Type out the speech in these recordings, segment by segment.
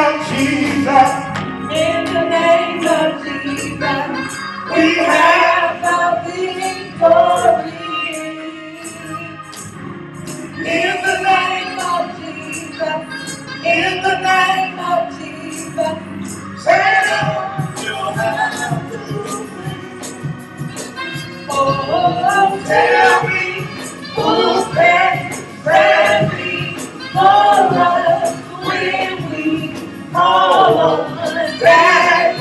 of Jesus. In the name of Jesus, We have the victory. in the name of Jesus, in the name of Jesus, Satan. You have to oh, tell me who can stand before us that?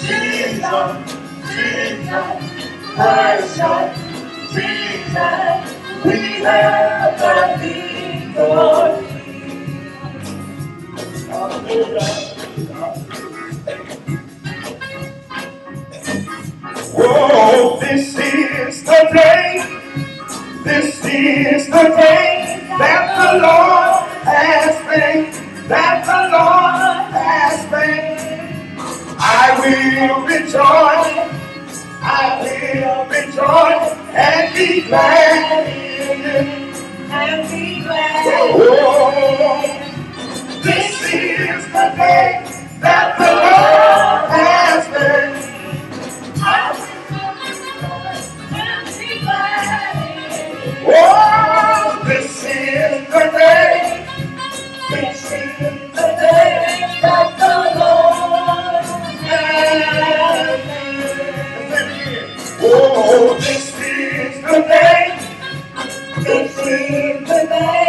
Jesus, Jesus, Jesus, we have the. Oh, this is the day. This is the day that the Lord has made. That the Lord will rejoice. I will rejoice and be glad in it. And be glad. Oh, this is the day that the Lord has made. I will rejoice and be glad. Oh, this is the day. Is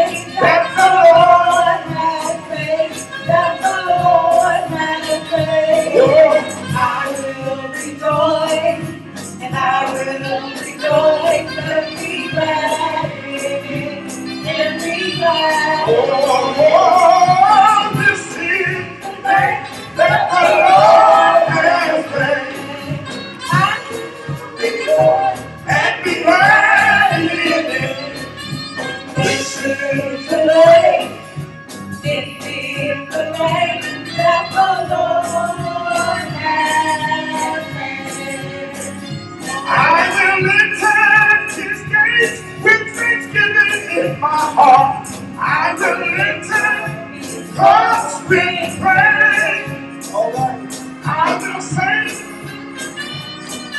enter his courts. All right. I will say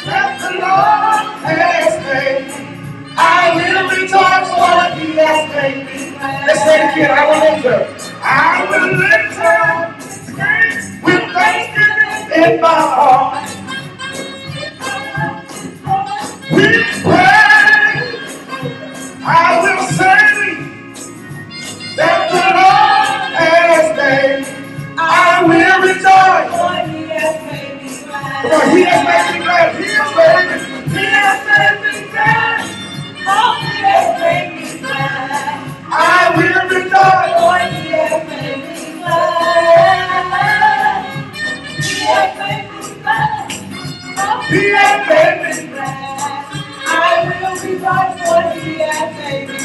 that the Lord has. I will rejoice he has me. Let's it. I will. I will with in my heart. I will has. I will rejoice. Lord, He has made me glad. He has made me glad. He has made me. He has made me glad. Oh, He has made me glad. I will rejoice. Lord, He has made me glad. He has made me glad. Oh, He has made me. glad. I will rejoice, for He has made me glad.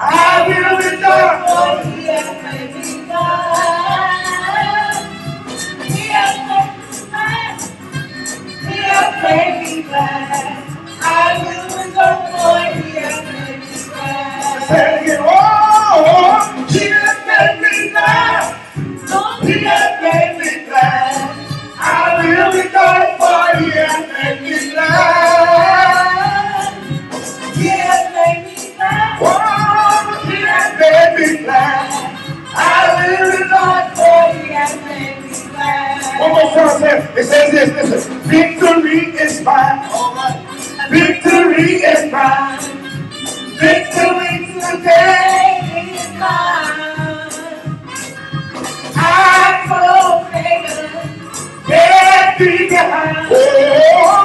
I will rejoice, for He has made me. It says this. Victory is mine. Victory is mine. Victory today. Is mine. I proclaim Get thee behind. Oh,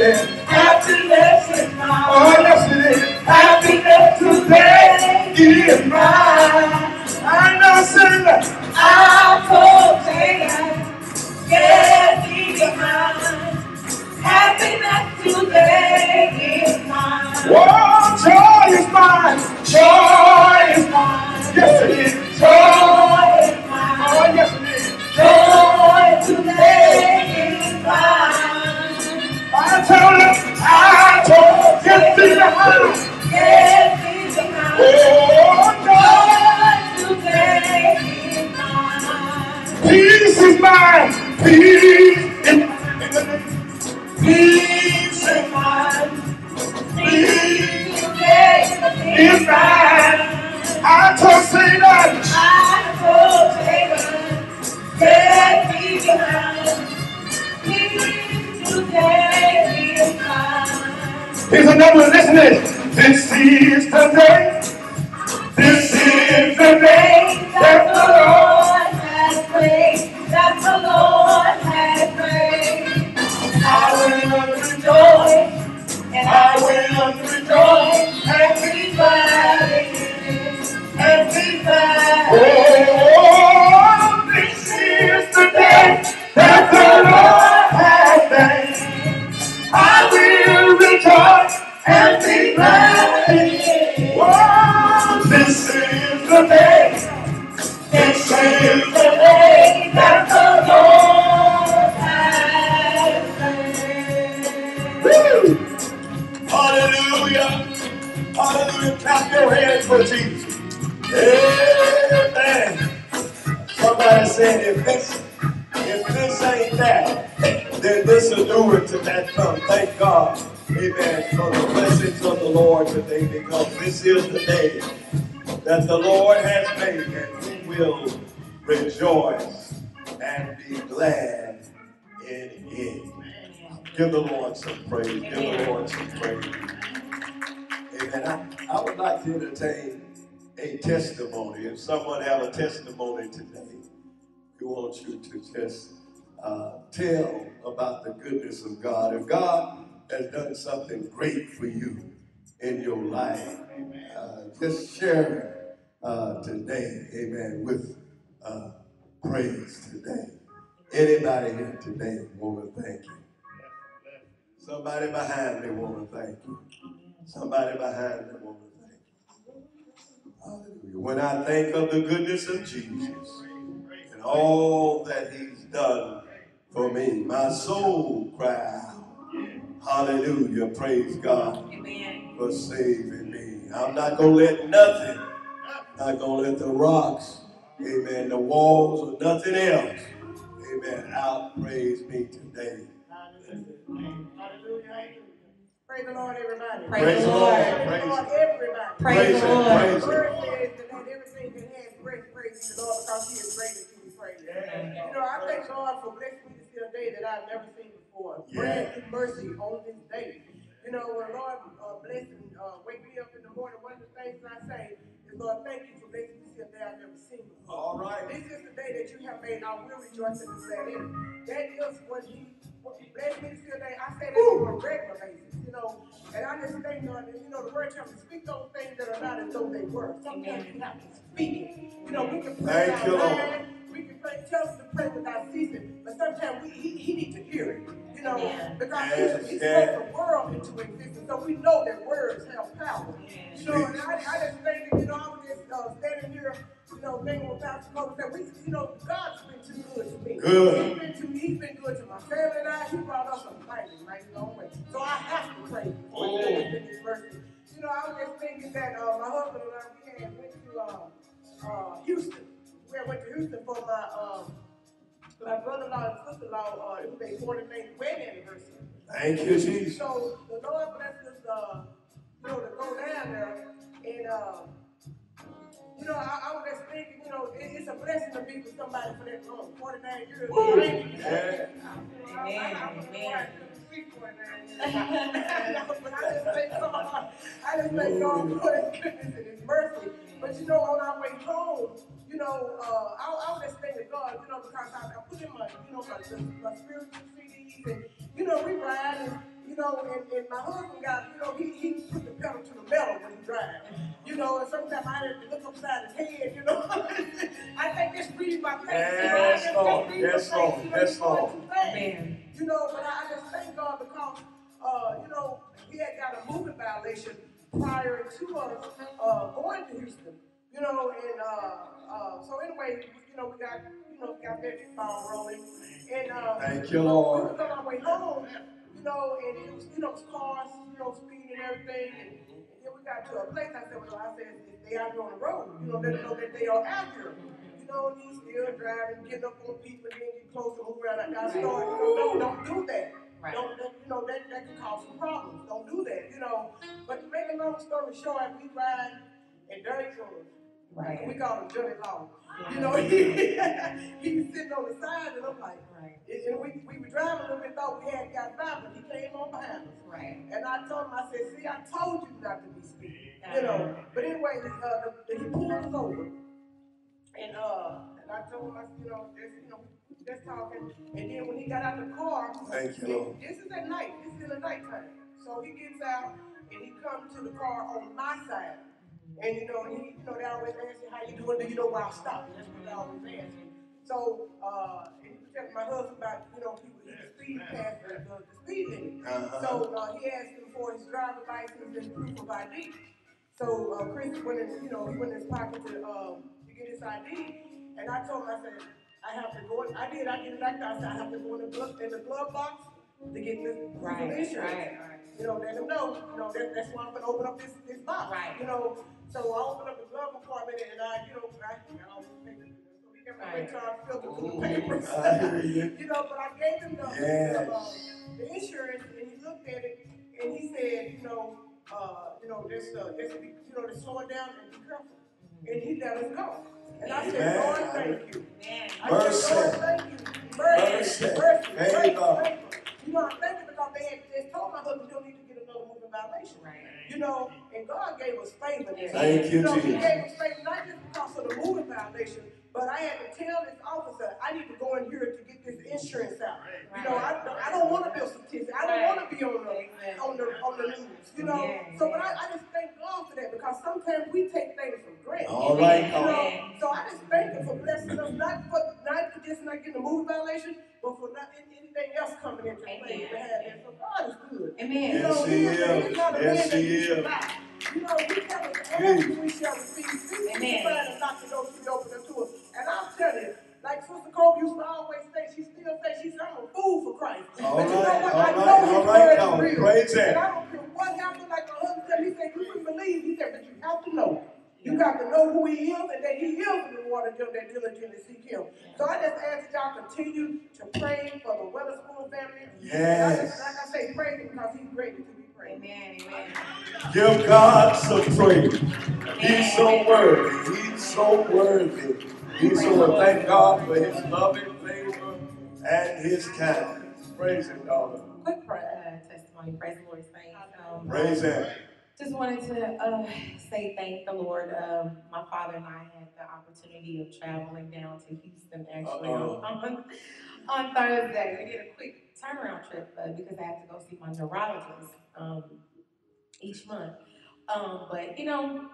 Happiness is mine. Oh, yes, it is. Happiness today is mine. Mine. Here's another to entertain a testimony. If someone have a testimony today, we want you to just uh, tell about the goodness of God. If God has done something great for you in your life, uh, just share uh, today, amen, with uh, praise today. Anybody here today want to thank you? Somebody behind me want to thank you. Somebody behind me want to. When I think of the goodness of Jesus and all that he's done for me, my soul cry out. Hallelujah. Praise God Amen. for saving me. I'm not going to let nothing, not going to let the rocks, amen, the walls or nothing else, amen, outpraise me today. Praise the Lord, everybody. Praise the Lord. Praise the Lord, everybody. Praise the Him, Lord. Praise The Him. word says that everything that has breath praise the Lord because He is great and to be praised. You know, I thank God for blessing me to see a day that I've never seen before. Yeah. Brand new mercy on this day. You know, when the Lord uh, bless and uh, wake me up in the morning, one of the things I say is, Lord, thank you for blessing me to see a day I've never seen before. All right. This is the day that you have made. I will rejoice and be glad in it. That is what he, what he blessed me to see a day. I say that on a regular basis, you know. And I just thank God that, you know, the word tells me speak those things that are not as though they were. Sometimes you have to speak it. You know, we can pray Thank you, Lord. we can pray, tell us to pray without ceasing, but sometimes we, he, he needs to hear it. You know, Yeah. because Yes, he, he yes. spoke the world into existence, so we know that words have power. You know, and I, I just think, that, you know, I was just uh, standing here, you know, with Pastor Cole said, we, you know, God's been too good to me. Good. He's been too, he's been good to my family and I. He brought us a mighty, mighty long way. So I have to praise him for his goodness and his mercy. You know, I was just thinking that uh, my husband and I, we had went to uh, uh, Houston. We had went to Houston for my um, my brother-in-law and sister-in-law, uh, it was their 49th wedding anniversary. Thank you, Jesus. So blessing to be with somebody for that long, 49 years. 49 years. But I just thank God, I just thank God for his goodness and his mercy. But you know, on our way home, you know, uh, I, I was just thanking God, you know, because I, I put in my, you know, my, my spiritual CDs and, you know, we ride and, you know, and, and my husband got, you know, he, he put the pedal to the metal when he drives. You know, and sometimes I had to look upside his head, you know. I think just read my face. Yes, you know, Lord. just read my Yes, Lord. you know, Yes, Lord. Amen. You know, but I I just thank God because, uh, you know, he had got a moving violation prior to us uh, going to Houston. You know, and uh, uh, so anyway, you know, we got, you know, got that ball rolling. And uh, Thank you, we Lord. was on our way home, you know, and it was, you know, it was cars, you know, speeding and everything. And, and then we got to a place. I said, well, I said, if they out here on the road, you know, let them know that they are out here. You know, he's still driving, getting up on people, and then get close to move around. I got started, you know, don't, don't do that. Right. Don't, that, you know, that, that can cause some problems. Don't do that, you know. But to make a long story short, we ride in dirty clothes. We Right. call him Dirty Long. Yeah. You know, he, he was sitting on the side, and I'm like, Right. and and we, we were driving a little bit, thought we had got by, but he came on behind us. Right. And I told him, I said, see, I told you not to be speeding. You know, but anyway, uh, the, the, he pulled us over. And, uh, and I told him, I said, you know, just, you know, just talking. And then when he got out of the car, Thank you, Lord. this is at night, this is in the nighttime. So he gets out and he comes to the car on my side. And you know, he, you know, they always ask you how you doing, do you know where I stopped? That's what they always ask you. So, uh, and he was telling my husband about, you know, people who speeding past the, the, the speed limit. Uh-huh. So, uh, he asked him for his driver's license and proof of ID. So, uh, Chris went in, you know, he went in his pocket to, um, to get his ID. And I told him, I said, I have to go, in, I did, I did it like that. I said, I have to go in the glove, in the glove box to get this proof Right. insurance Right. Right. you know, let them know, you know, that, that's why I'm gonna open up this, this box. Right. You know, so I opened up the glove compartment and I, you know, I, I always make it, so we got my Right. time filter through the papers. You. You know, but I gave him the, Yes. the, uh, the insurance and he looked at it and he said, you know, uh, you know, just, uh, just you know, to slow it down and be careful. And he let us go. And I said, Amen. Lord, thank you. Man. I Mercy. said, Lord, thank you. Mercy, Mercy. mercy, Favor. favor, favor. You know, I thank you because they had just told my husband, you don't need to get another moving violation. Right. You know, and God gave us favor there. Thank you, you know, He gave us favor not just because of the moving violation, but I had to tell this officer, I need to go in here to get this insurance out. You know, I, I don't want to build a statistic. I don't want to be on the on the on the news. You know, Yeah. so but I, I just thank God for that because sometimes we take things for granted. All right, You know, so I just thank him for blessing us, not for not for just not getting a moving violation, but for not anything else coming into play. Amen. to have that. So God is good. You Amen. know, Yes, he he is, is. he's not a Yes, man that he he should is. lie. You know, we tell us, ask and we shall receive. Seek Amen. we find and knock the door to be open unto us. And I'll tell you, like Sister Cole used to always say, she still say, she said, I'm a fool for Christ. All but you know right, what? all I right, know all his right, word now, is real. praise And him. I don't care what happened, like my husband said, he said, you wouldn't believe. He said, but you have to know. You got to know who he is and that he is the reward of them that diligently seek him. So I just ask that y'all continue to pray for the Weatherspoon family. And I just, Yes. like I say, praise him because he's greatly to be praised. Amen. Amen. Give God some praise. He's so worthy. He's so worthy. He's so thank God for his loving favor and his kindness. Praise him, daughter. Quick pra- uh, testimony. Praise the Lord, saints. Um, Praise him. Just wanted to uh, say thank the Lord. Um, my father and I had the opportunity of traveling down to Houston actually on, on Thursday. We did a quick turnaround trip uh, because I have to go see my neurologist um, each month. Um, but you know,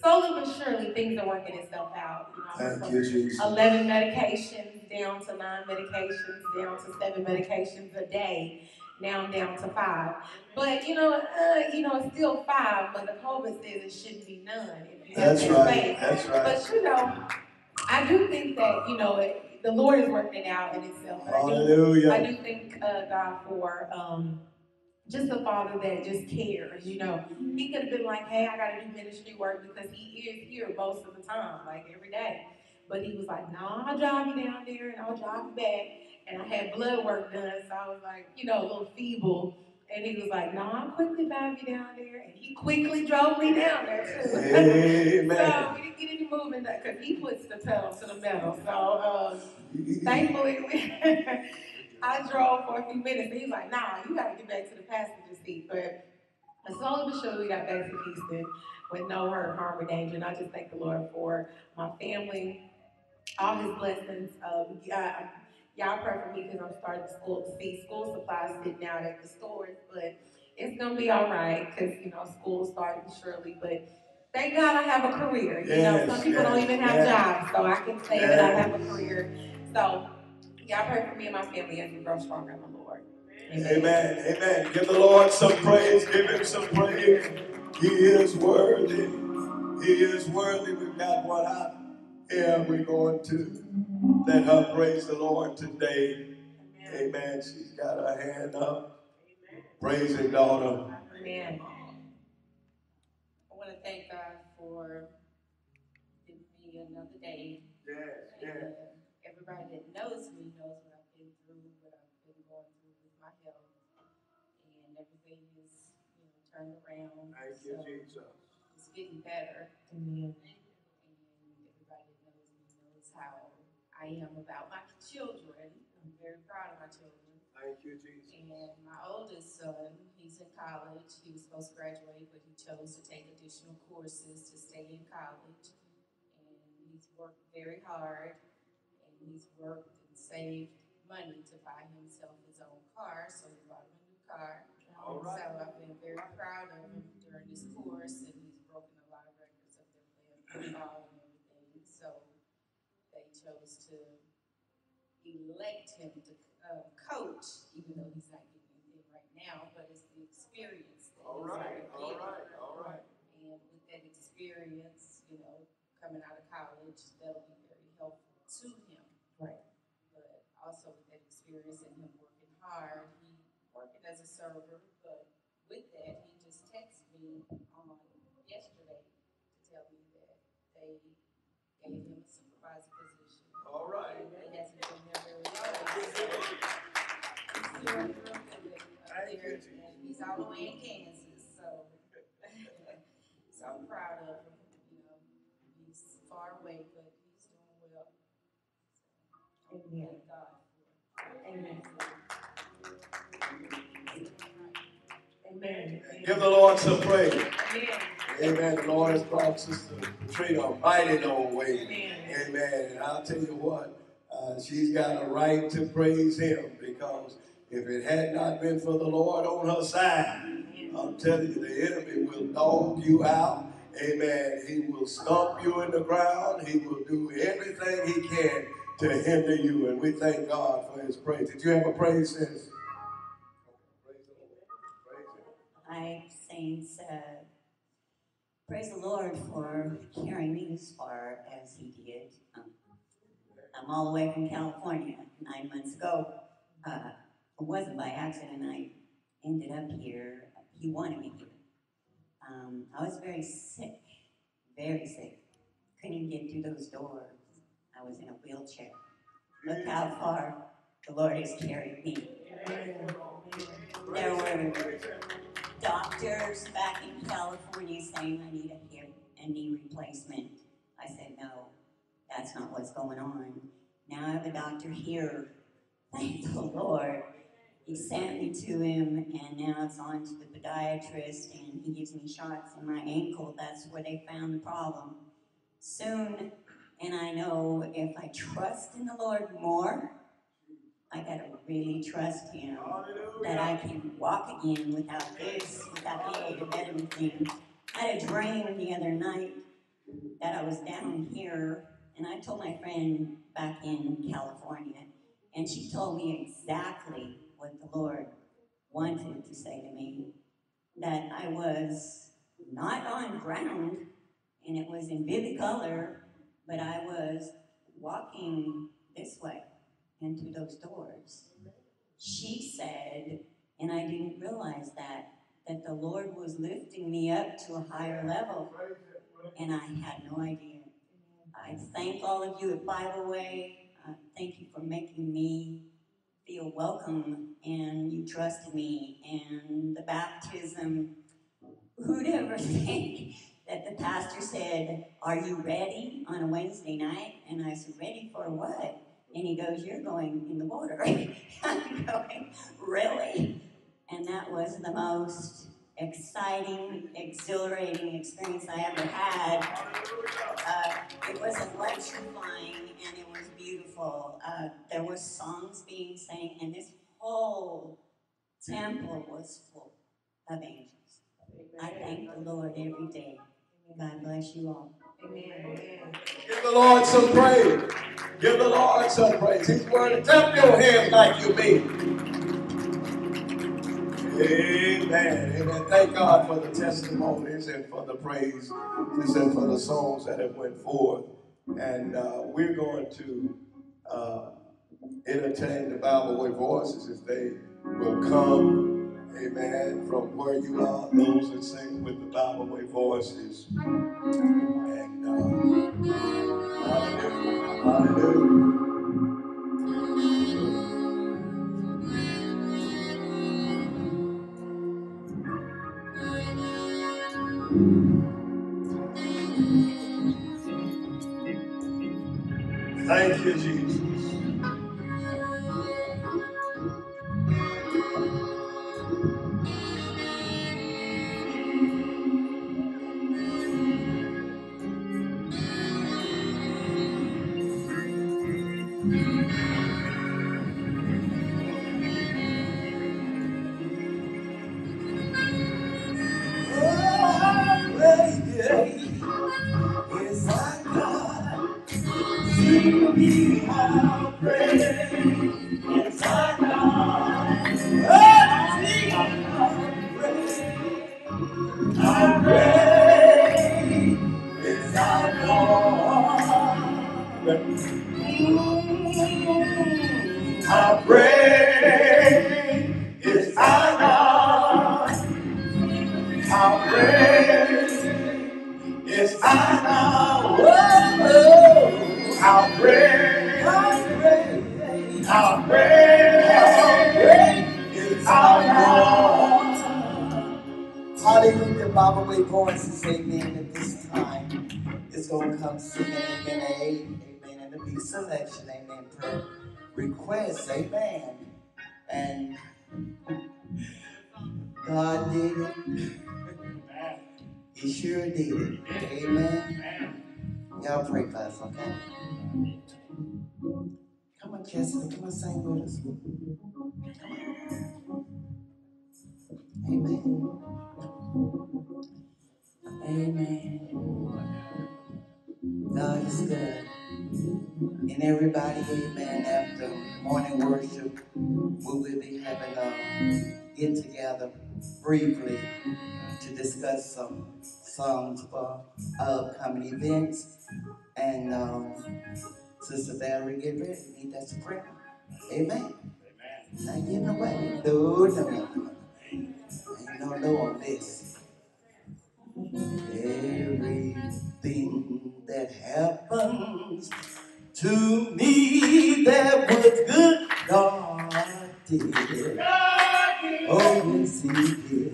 slowly but surely things are working itself out. You know, Thank you, Jesus. 11 medications down to nine medications, down to seven medications a day. Now I'm down to five. But you know, uh, you know, it's still five, but the COVID says it shouldn't be none. if you have That's that right. That's right. But you know, I do think that, you know, it, the Lord is working it out in itself. And I do I do thank uh, God for um, just a father that just cares. You know, he could have been like, "Hey, I got to do ministry work because he is here most of the time, like every day." But he was like, "No, I'll drive you down there and I'll drive you back." And I had blood work done, so I was like, you know, a little feeble. And he was like, "No, I'll quickly drive you down there," and he quickly drove me down there too. Amen. so we didn't get any movement because he puts the pedal to the metal. So. Um, Thankfully, I drove for a few minutes. And he's like, nah, you got to get back to the passenger seat. But as slowly but surely, we got back to Houston with no hurt, harm, or danger. And I just thank the Lord for my family, all his blessings. Um, yeah, y'all pray for me because I'm starting to school, see school supplies sitting out at the stores. But it's gonna be all right, cause you know, school's starting shortly, but thank God I have a career. You know, some people don't even have yes. jobs, so I can say that I have a career. So, y'all pray for me and my family as we grow stronger in the Lord. Amen. Amen. Give the Lord some praise. Give him some praise. He is worthy. He is worthy. We've got one out here. We're going to let her praise the Lord today. Amen. She's got her hand up. Praise him, daughter. Amen. I want to thank God for giving me another day. Yes, And everybody that knows me knows what I've been through, what I've been going through with my health. And everything is, you know, turned around. Thank you, So Jesus. It's getting better. Amen. And everybody that knows me knows how I am about my children. I'm very proud of my children. Thank you, Jesus. And my oldest son, he's in college. He was supposed to graduate, but he chose to take additional courses to stay in college. And he's worked very hard, and he's worked and saved money to buy himself his own car. So we bought him a new car. All right. So I've been very proud of him during this course, and he's broken a lot of records up there playing football and everything. So they chose to elect him to uh, coach, even though he's not getting anything right now, but it's the experience that All he's right, gonna all get. right, all right. And with that experience, you know, coming out of college, that'll be very helpful to him. Right. But also with that experience and him working hard, he working as a server, but with that, he just texted me on yesterday to tell me that they gave him good up Thank you, Jesus. he's all the way in Kansas, so. So I'm proud of him, you know, he's far away, but he's doing well. So, Amen. Thank God. Amen. Amen. Give the Lord some praise. Amen. Amen. The Lord has brought Sister Trina a mighty way. Amen. And I'll tell you what, uh, she's got a right to praise him because if it had not been for the Lord on her side, I'm telling you, the enemy will dog you out. Amen. He will stomp you in the ground. He will do everything he can to hinder you. And we thank God for his praise. Did you have a praise, sis? Praise him. Uh, praise the Lord for carrying me as far as He did. Um, I'm all the way from California nine months ago. Uh, it wasn't by accident I ended up here. He wanted me here. Um, I was very sick, very sick. Couldn't get through those doors. I was in a wheelchair. Look how far the Lord has carried me. There were doctors back in California saying I need a hip and knee replacement. I said, no, that's not what's going on. Now I have a doctor here. Thank the Lord. He sent me to him, and now it's on to the podiatrist, and he gives me shots in my ankle. That's where they found the problem. Soon, and I know if I trust in the Lord more, I gotta really trust Him that I can walk again without this, without being able to anything. I had a dream the other night that I was down here, and I told my friend back in California, and she told me exactly what the Lord wanted to say to me that I was not on ground, and it was in vivid color, but I was walking this way into those doors. She said, and I didn't realize that, that the Lord was lifting me up to a higher level, and I had no idea. I thank all of you at Bibleway. Uh, thank you for making me feel welcome, and you trusted me, and the baptism. Who'd ever think that the pastor said, Are you ready on a Wednesday night? And I said, Ready for what? And he goes, You're going in the water. I'm going, Really? And that was the most exciting, exhilarating experience I ever had. Uh, it was electrifying and it was beautiful. Uh, there were songs being sang, and this whole temple was full of angels. I thank the Lord every day. God bless you all. Give the Lord some praise. Give the Lord some praise. He's worthy. Clap your hands like you mean. Amen. Amen. Thank God for the testimonies and for the praise and for the songs that have went forth. And uh, we're going to uh, entertain the Bibleway voices if they will come. Amen. From where you are, those that sing with the Bible voices. And uh, hallelujah. Hallelujah. Thank you, Hallelujah, Bibleway voices, amen. At this time, it's going to come singing, amen, amen, and the be selection, amen, prayer requests, amen. And God did it. He sure did it. Amen. Y'all pray for us, okay? Come on, Chester, come on, sing with us. Amen. Amen. God is good. And everybody, amen, after morning worship, we will be having a get together briefly to discuss some songs for upcoming events. And um, Sister Valerie, get ready. Need that to pray. Amen. Not getting away. No, no, no. Ain't no this. Everything that happens to me that was good, God did. Oh, yes, He did.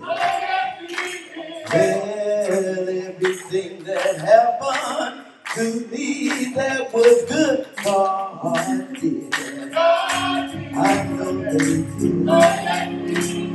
Well, everything that happened to me that was good, God did. I know that He did.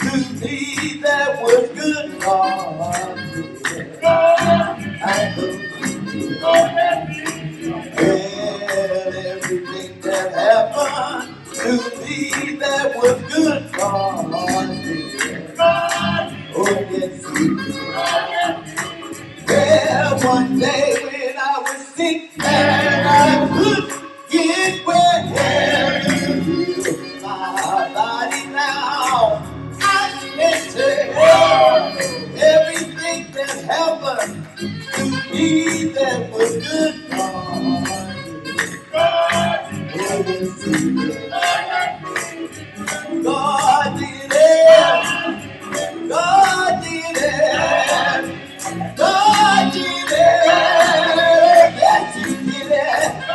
to me that was good, God. I did. Well, everything that happened to me that was good, God. Oh, yes. Well, one day when I was sick and I couldn't get well Everything that happened to me that was good, God did. Did. God did it. God did it. God did it. Did it.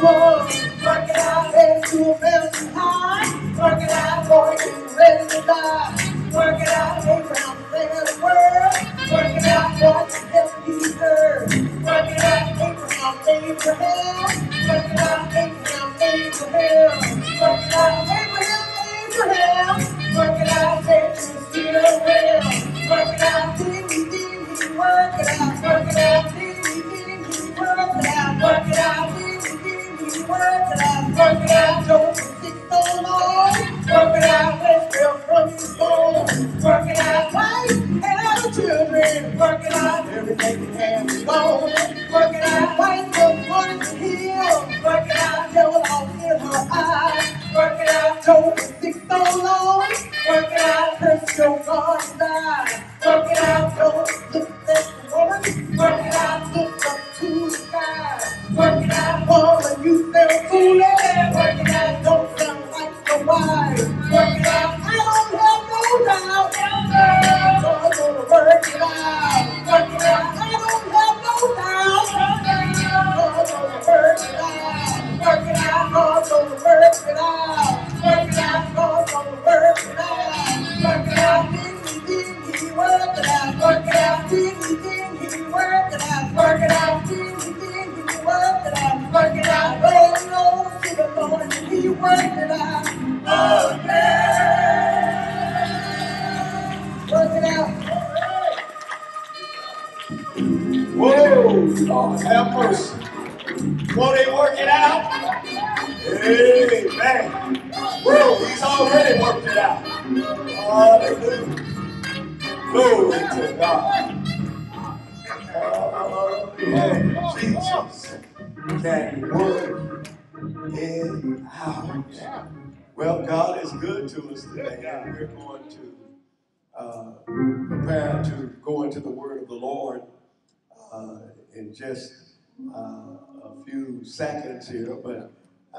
The road. Work it out, head to a mountain high. Work it out, boy, you ready to die. Work it out, Abraham word. Work it out, boy, help you serve. Work it out, Abraham, Abraham. Work it out, Abraham, Abraham. Work it out,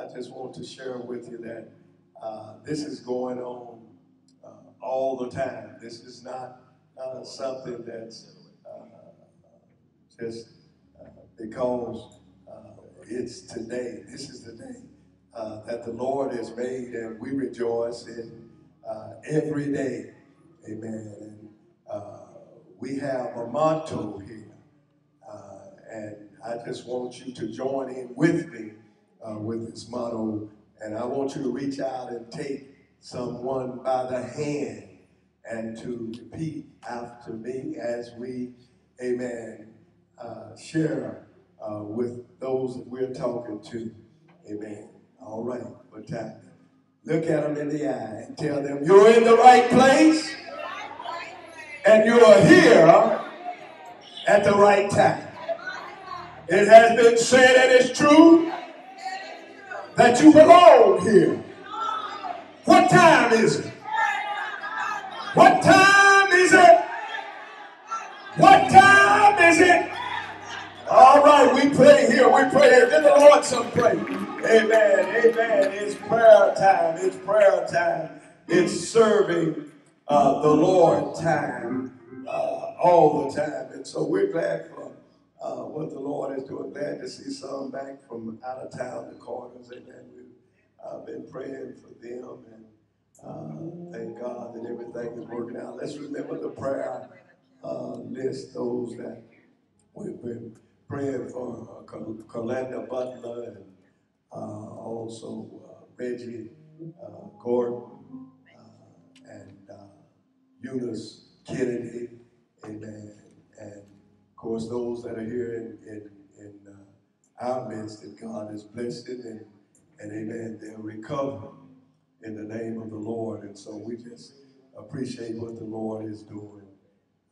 I just want to share with you that uh, this is going on uh, all the time. This is not something that's uh, just uh, because uh, it's today. This is the day that the Lord has made, and we rejoice in every day. Amen. And we have a motto here. And I just want you to join in with me uh, with this motto. And I want you to reach out and take someone by the hand and to repeat after me as we, amen, uh, share uh, with those that we're talking to. Amen. All right, but time. Look at them in the eye and tell them you're in the right place and you are here at the right time. It has been said and it's true that you belong here. What time is it? What time is it? What time is it? All right, we pray here. We pray here. Give the Lord some praise. Amen. Amen. It's prayer time. It's prayer time. It's serving uh, the Lord time uh, all the time. And so we're glad for uh, what the Lord is doing. Glad to see some back from out of town, the corners. Amen. We've uh, been praying for them and uh, thank God that everything is working out. Let's remember the prayer uh, list, those that we've been praying for uh, Colanda Butler and uh, also Reggie Gordon and Eunice Kennedy, amen. And course, those that are here in, in, in uh, our midst that God has blessed it and, and amen, they'll recover in the name of the Lord. And so we just appreciate what the Lord is doing.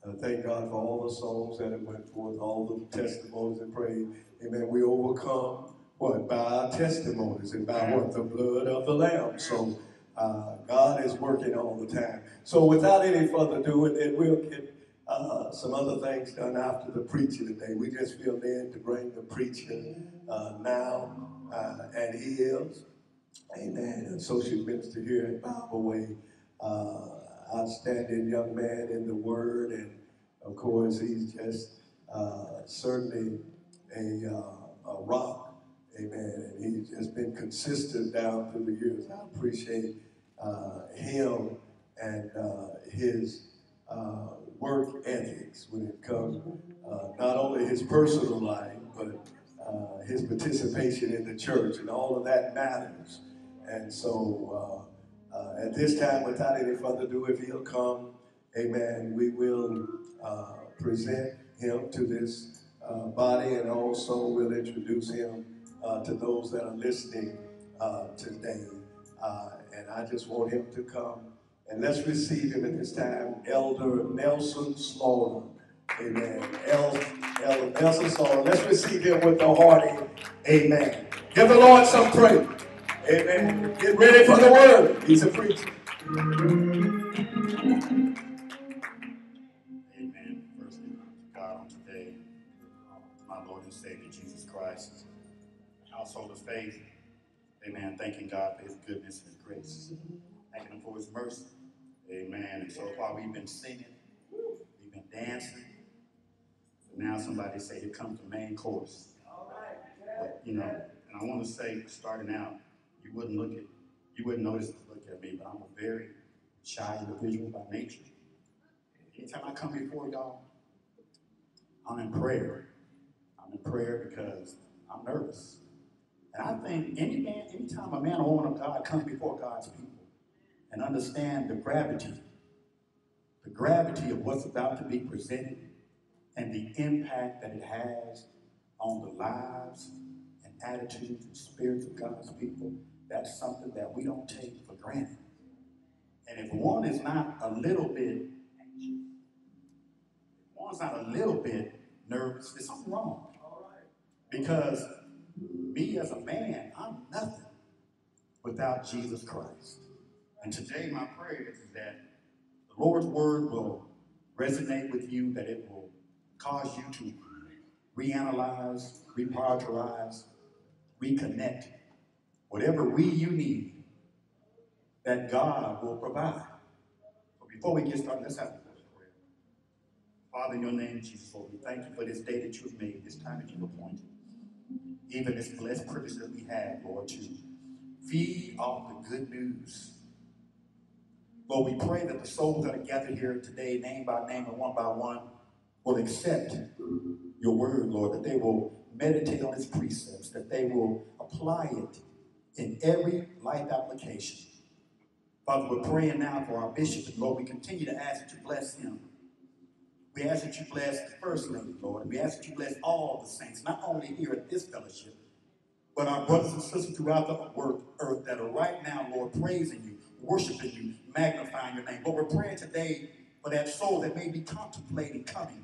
Uh, thank God for all the songs that have went forth, all the testimonies and praise. Amen. We overcome what? By our testimonies and by what? The blood of the Lamb. So uh, God is working all the time. So without any further ado, and then we'll get uh, some other things done after the preacher today. We just feel led to bring the preacher uh, now, uh, and he is, amen, associate minister here at Bibleway. Uh, outstanding young man in the Word, and of course, he's just uh, certainly a, uh, a rock, amen. And he's just been consistent down through the years. I appreciate uh, him and uh, his uh, work ethics when it comes uh, not only his personal life, but uh, his participation in the church, and all of that matters. And so, uh, uh, at this time, without any further ado, if he'll come, amen, we will uh, present him to this uh, body and also we'll introduce him to those that are listening today. And I just want him to come and let's receive him at this time, Elder Nelson Slaughter. Amen. El- Elder Nelson Slaughter. Let's receive him with a hearty amen. Give the Lord some praise. Amen. Get ready for the word. He's a preacher. Amen. First, God on today, my Lord and Savior Jesus Christ, household of faith. Amen. Thanking God for His goodness and His grace. Thanking Him for His mercy. Amen. And so while we've been singing, we've been dancing. So now somebody say, here comes the main course. But, you know, and I want to say, starting out, you wouldn't look at, you wouldn't notice to look at me, but I'm a very shy individual by nature. Anytime I come before y'all, I'm in prayer. I'm in prayer because I'm nervous. And I think any man, anytime a man or woman of God comes before God's people and understand the gravity, the gravity of what's about to be presented and the impact that it has on the lives and attitudes and spirits of God's people, that's something that we don't take for granted. And if one is not a little bit anxious, if one's not a little bit nervous, there's something wrong. Because me as a man, I'm nothing without Jesus Christ. And today my prayer is that the Lord's word will resonate with you, that it will cause you to reanalyze, reprioritize, reconnect, whatever we you need, that God will provide. But before we get started, let's have a prayer. Father, in your name, Jesus, Lord, we thank you for this day that you've made, this time that you've appointed. Even this blessed privilege that we have, Lord, to feed off the good news. Lord, we pray that the souls that are gathered here today, name by name and one by one, will accept your word, Lord, that they will meditate on its precepts, that they will apply it in every life application. Father, we're praying now for our bishop, and Lord, we continue to ask that you bless him. We ask that you bless the first lady, Lord. We ask that you bless all the saints, not only here at this fellowship, but our brothers and sisters throughout the earth, earth that are right now, Lord, praising you, worshiping you, magnifying your name. But we're praying today for that soul that may be contemplating coming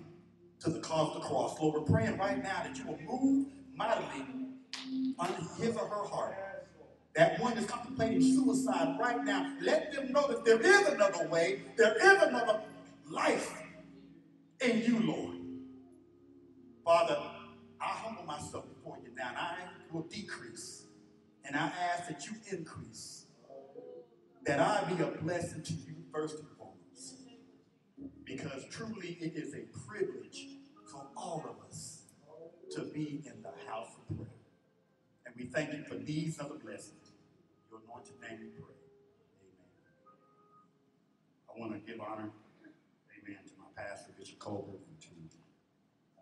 to the cause of the cross. Lord, we're praying right now that you will move mightily on his or her heart. That one is contemplating suicide right now. Let them know that there is another way, there is another life in you, Lord. Father, I humble myself before you now, and I will decrease, and I ask that you increase, that I be a blessing to you first and foremost, because truly it is a privilege for all of us to be in the house of prayer. And we thank you for these other blessings. Your anointed name we pray. Amen. I want to give honor, amen, to my pastor, Bishop Colbert, and to uh,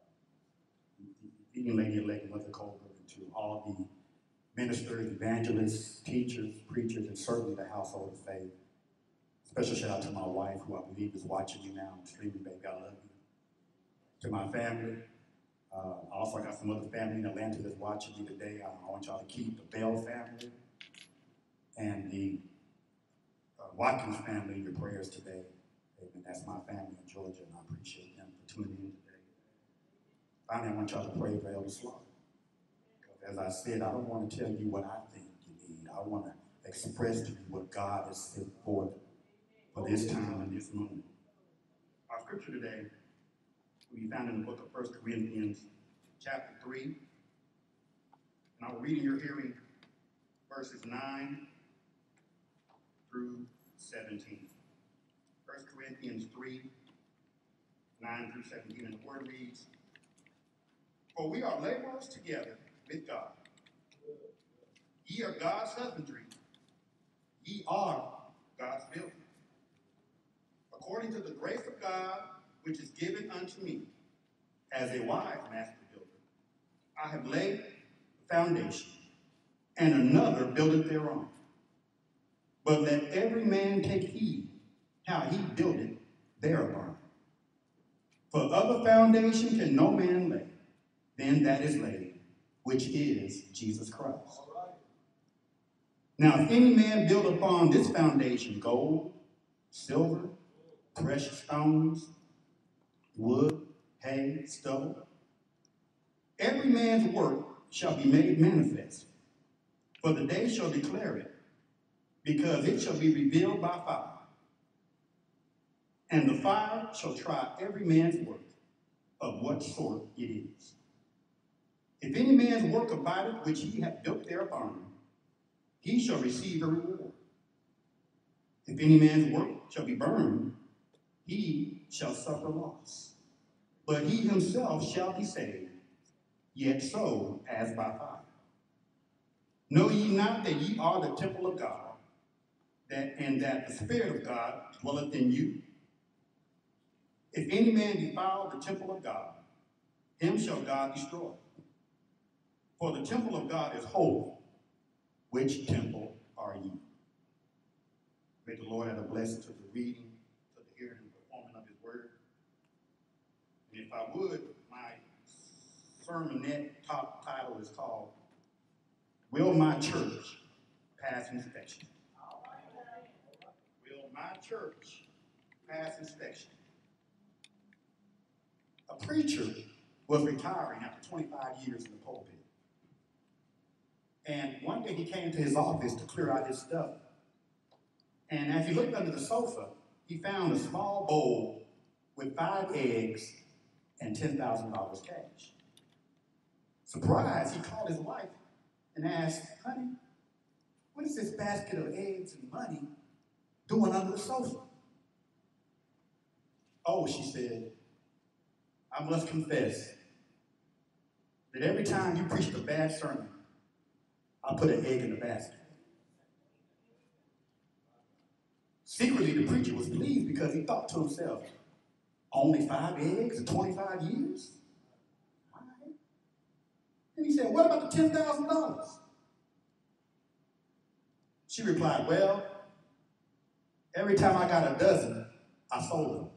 Deacon Lady Elect Mother Colbert, and to all the ministers, evangelists, teachers, preachers, and certainly the household of faith. Special shout out to my wife, who I believe is watching me now, streaming, baby, I love you. To my family, uh, I also got some other family in Atlanta that's watching me today. I, I want y'all to keep the Bell family and the uh, Watkins family, in your prayers today. Amen. That's my family in Georgia, and I appreciate them for tuning in today. Finally, I want y'all to pray for Elder Slaughter. As I said, I don't want to tell you what I think you need. I want to express to you what God has set forth for this time and this moment. Our scripture today will be found in the book of 1 Corinthians, chapter 3. And I'll read in your hearing verses 9 through 17. 1 Corinthians 3, 9 through 17. And the word reads, For we are laborers together with God. Ye are God's husbandry. Ye are God's building. According to the grace of God, which is given unto me, as a wise master builder, I have laid the foundation, and another buildeth thereon. But let every man take heed how he buildeth thereupon. For other foundation can no man lay than that is laid, which is Jesus Christ. Now, if any man build upon this foundation gold, silver, precious stones, wood, hay, stubble, every man's work shall be made manifest, for the day shall declare it, because it shall be revealed by fire. And the fire shall try every man's work of what sort it is. If any man's work abideth which he hath built thereupon, he shall receive a reward. If any man's work shall be burned, he shall suffer loss. But he himself shall be saved, yet so as by fire. Know ye not that ye are the temple of God, that and that the Spirit of God dwelleth in you? If any man defile the temple of God, him shall God destroy. For the temple of God is holy. Which temple are ye? May the Lord add a blessing to the reading, to the hearing, and performing of his word. And if I would, my sermonette top title is called Will My Church Pass Inspection? Will my church pass inspection? A preacher was retiring after 25 years in the pulpit. And one day he came to his office to clear out his stuff. And as he looked under the sofa, he found a small bowl with five eggs and $10,000 cash. Surprised, he called his wife and asked, Honey, what is this basket of eggs and money doing under the sofa? Oh, she said, I must confess that every time you preached a bad sermon, I put an egg in the basket. Secretly, the preacher was pleased because he thought to himself, only five eggs in 25 years? And he said, what about the $10,000? She replied, well, every time I got a dozen, I sold them.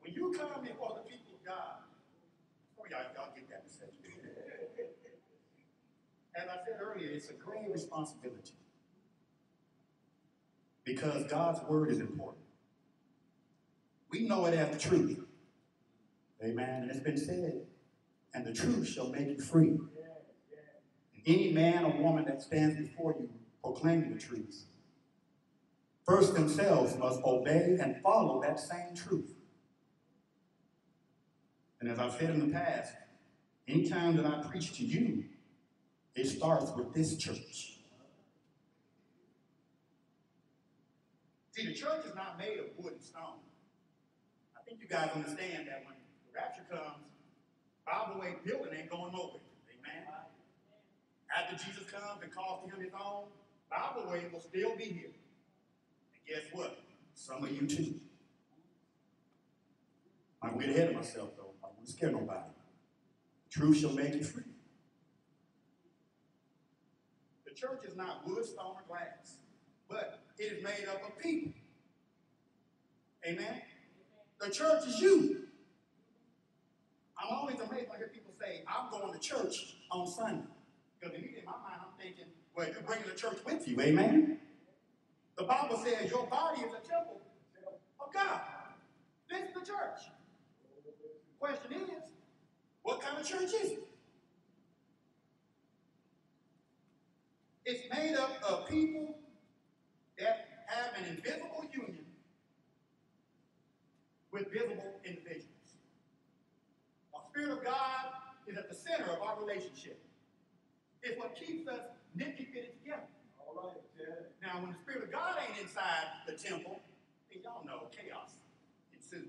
When you come before the people of God, oh y'all, y'all get that message. As I said earlier, it's a great responsibility. Because God's word is important. We know it as the truth. Amen. And it's been said, and the truth shall make you free. And any man or woman that stands before you proclaiming the truth, first themselves must obey and follow that same truth. And as I've said in the past, anytime that I preach to you, it starts with this church. See, the church is not made of wood and stone. I think you guys understand that when the rapture comes, Bibleway building ain't going nowhere. Amen. After Jesus comes and calls to him his own, Bibleway will still be here. And guess what? Some of you too. I'm going to get ahead of myself though. I don't want to scare nobody. Truth shall make you free. The church is not wood, stone, or glass, but it is made up of people. Amen? The church is you. I'm always amazed when I hear people say, I'm going to church on Sunday. Because in my mind, I'm thinking, well, you're bringing the church with you, amen? The Bible says your body is a temple of God. This is the church. Question is, what kind of church is it? It's made up of people that have an invisible union with visible individuals. The Spirit of God is at the center of our relationship. It's what keeps us knitted fitted together. All right, Ted. Now, when the Spirit of God ain't inside the temple, then y'all know chaos ensues.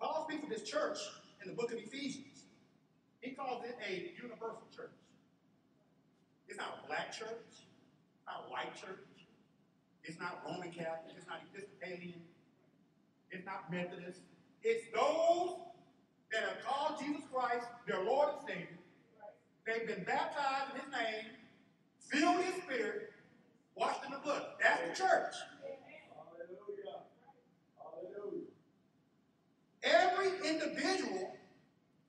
Paul speaks of this church in the book of Ephesians. He calls it a universal church. It's not a black church, not a white church. It's not Roman Catholic. It's not Episcopalian. It's not Methodist. It's those that have called Jesus Christ their Lord and Savior. They've been baptized in His name, filled with His Spirit, washed in the blood. That's the church. Hallelujah. Hallelujah. Every individual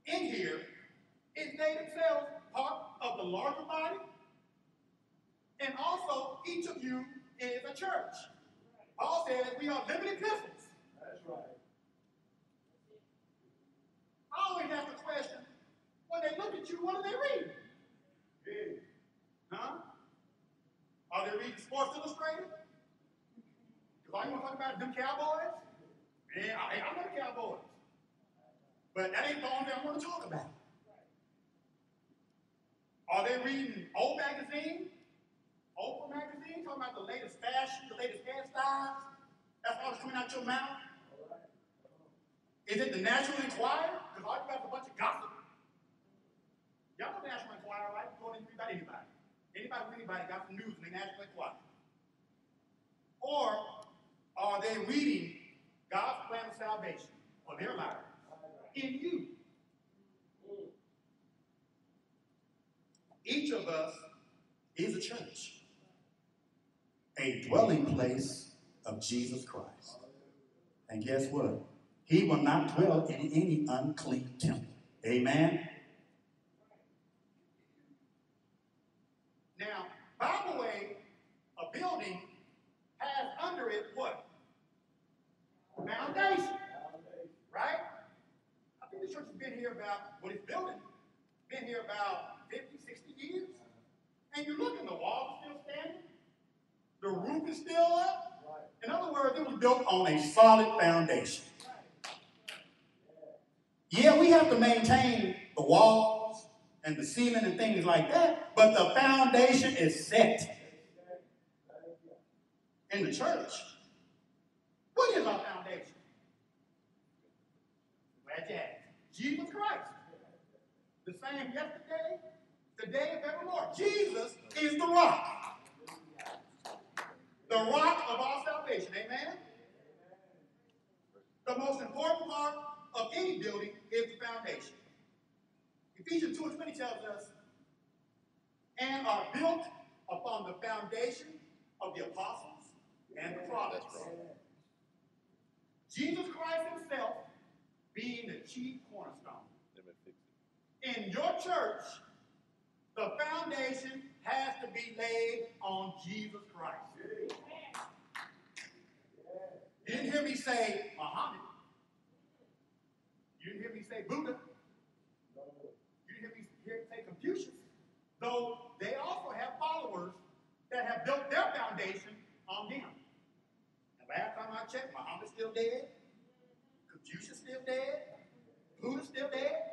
in here is made themselves part of the larger body, and also each of you is a church. Paul says we are living epistles. That's right. I always ask the question, when they look at you, what do they read? Big. Huh? Are they reading Sports Illustrated? Because you want to talk about them Cowboys? Man, I, I love Cowboys. But that ain't the only thing I want to talk about. Are they reading old magazine? Oprah magazine? Talking about the latest fashion, the latest hairstyles? That's all that's coming out your mouth? Is it the National Enquirer? Because all you got is a bunch of gossip. Y'all know the National Enquirer, right? And read about anybody. Anybody with anybody got some news in the National Enquirer. Or are they reading God's plan of salvation for their lives in you? Each of us is a church, a dwelling place of Jesus Christ. And guess what? He will not dwell in any unclean temple. Amen. Now, by the way, a building has under it what? Foundation, right? I think the church has been here about, what it's building, been here about 50, 60 years. And you look and the wall is still standing, the roof is still up. In other words, it was built on a solid foundation. Yeah, we have to maintain the walls and the ceiling and things like that, but the foundation is set in the church. What is our foundation? Glad you asked. Jesus Christ. The same yesterday, today, and evermore. Jesus is the rock. The rock of our salvation. Amen? The most important part of any building is the foundation. Ephesians 2 and 20 tells us, and are built upon the foundation of the apostles and the prophets. Jesus Christ himself being the chief cornerstone. In your church, the foundation has to be laid on Jesus Christ. You didn't hear me say Muhammad. You didn't hear me say Buddha. You didn't hear me say Confucius. Though they also have followers that have built their foundation on them. And last time I checked, Muhammad's still dead. Confucius still dead. Buddha's still dead.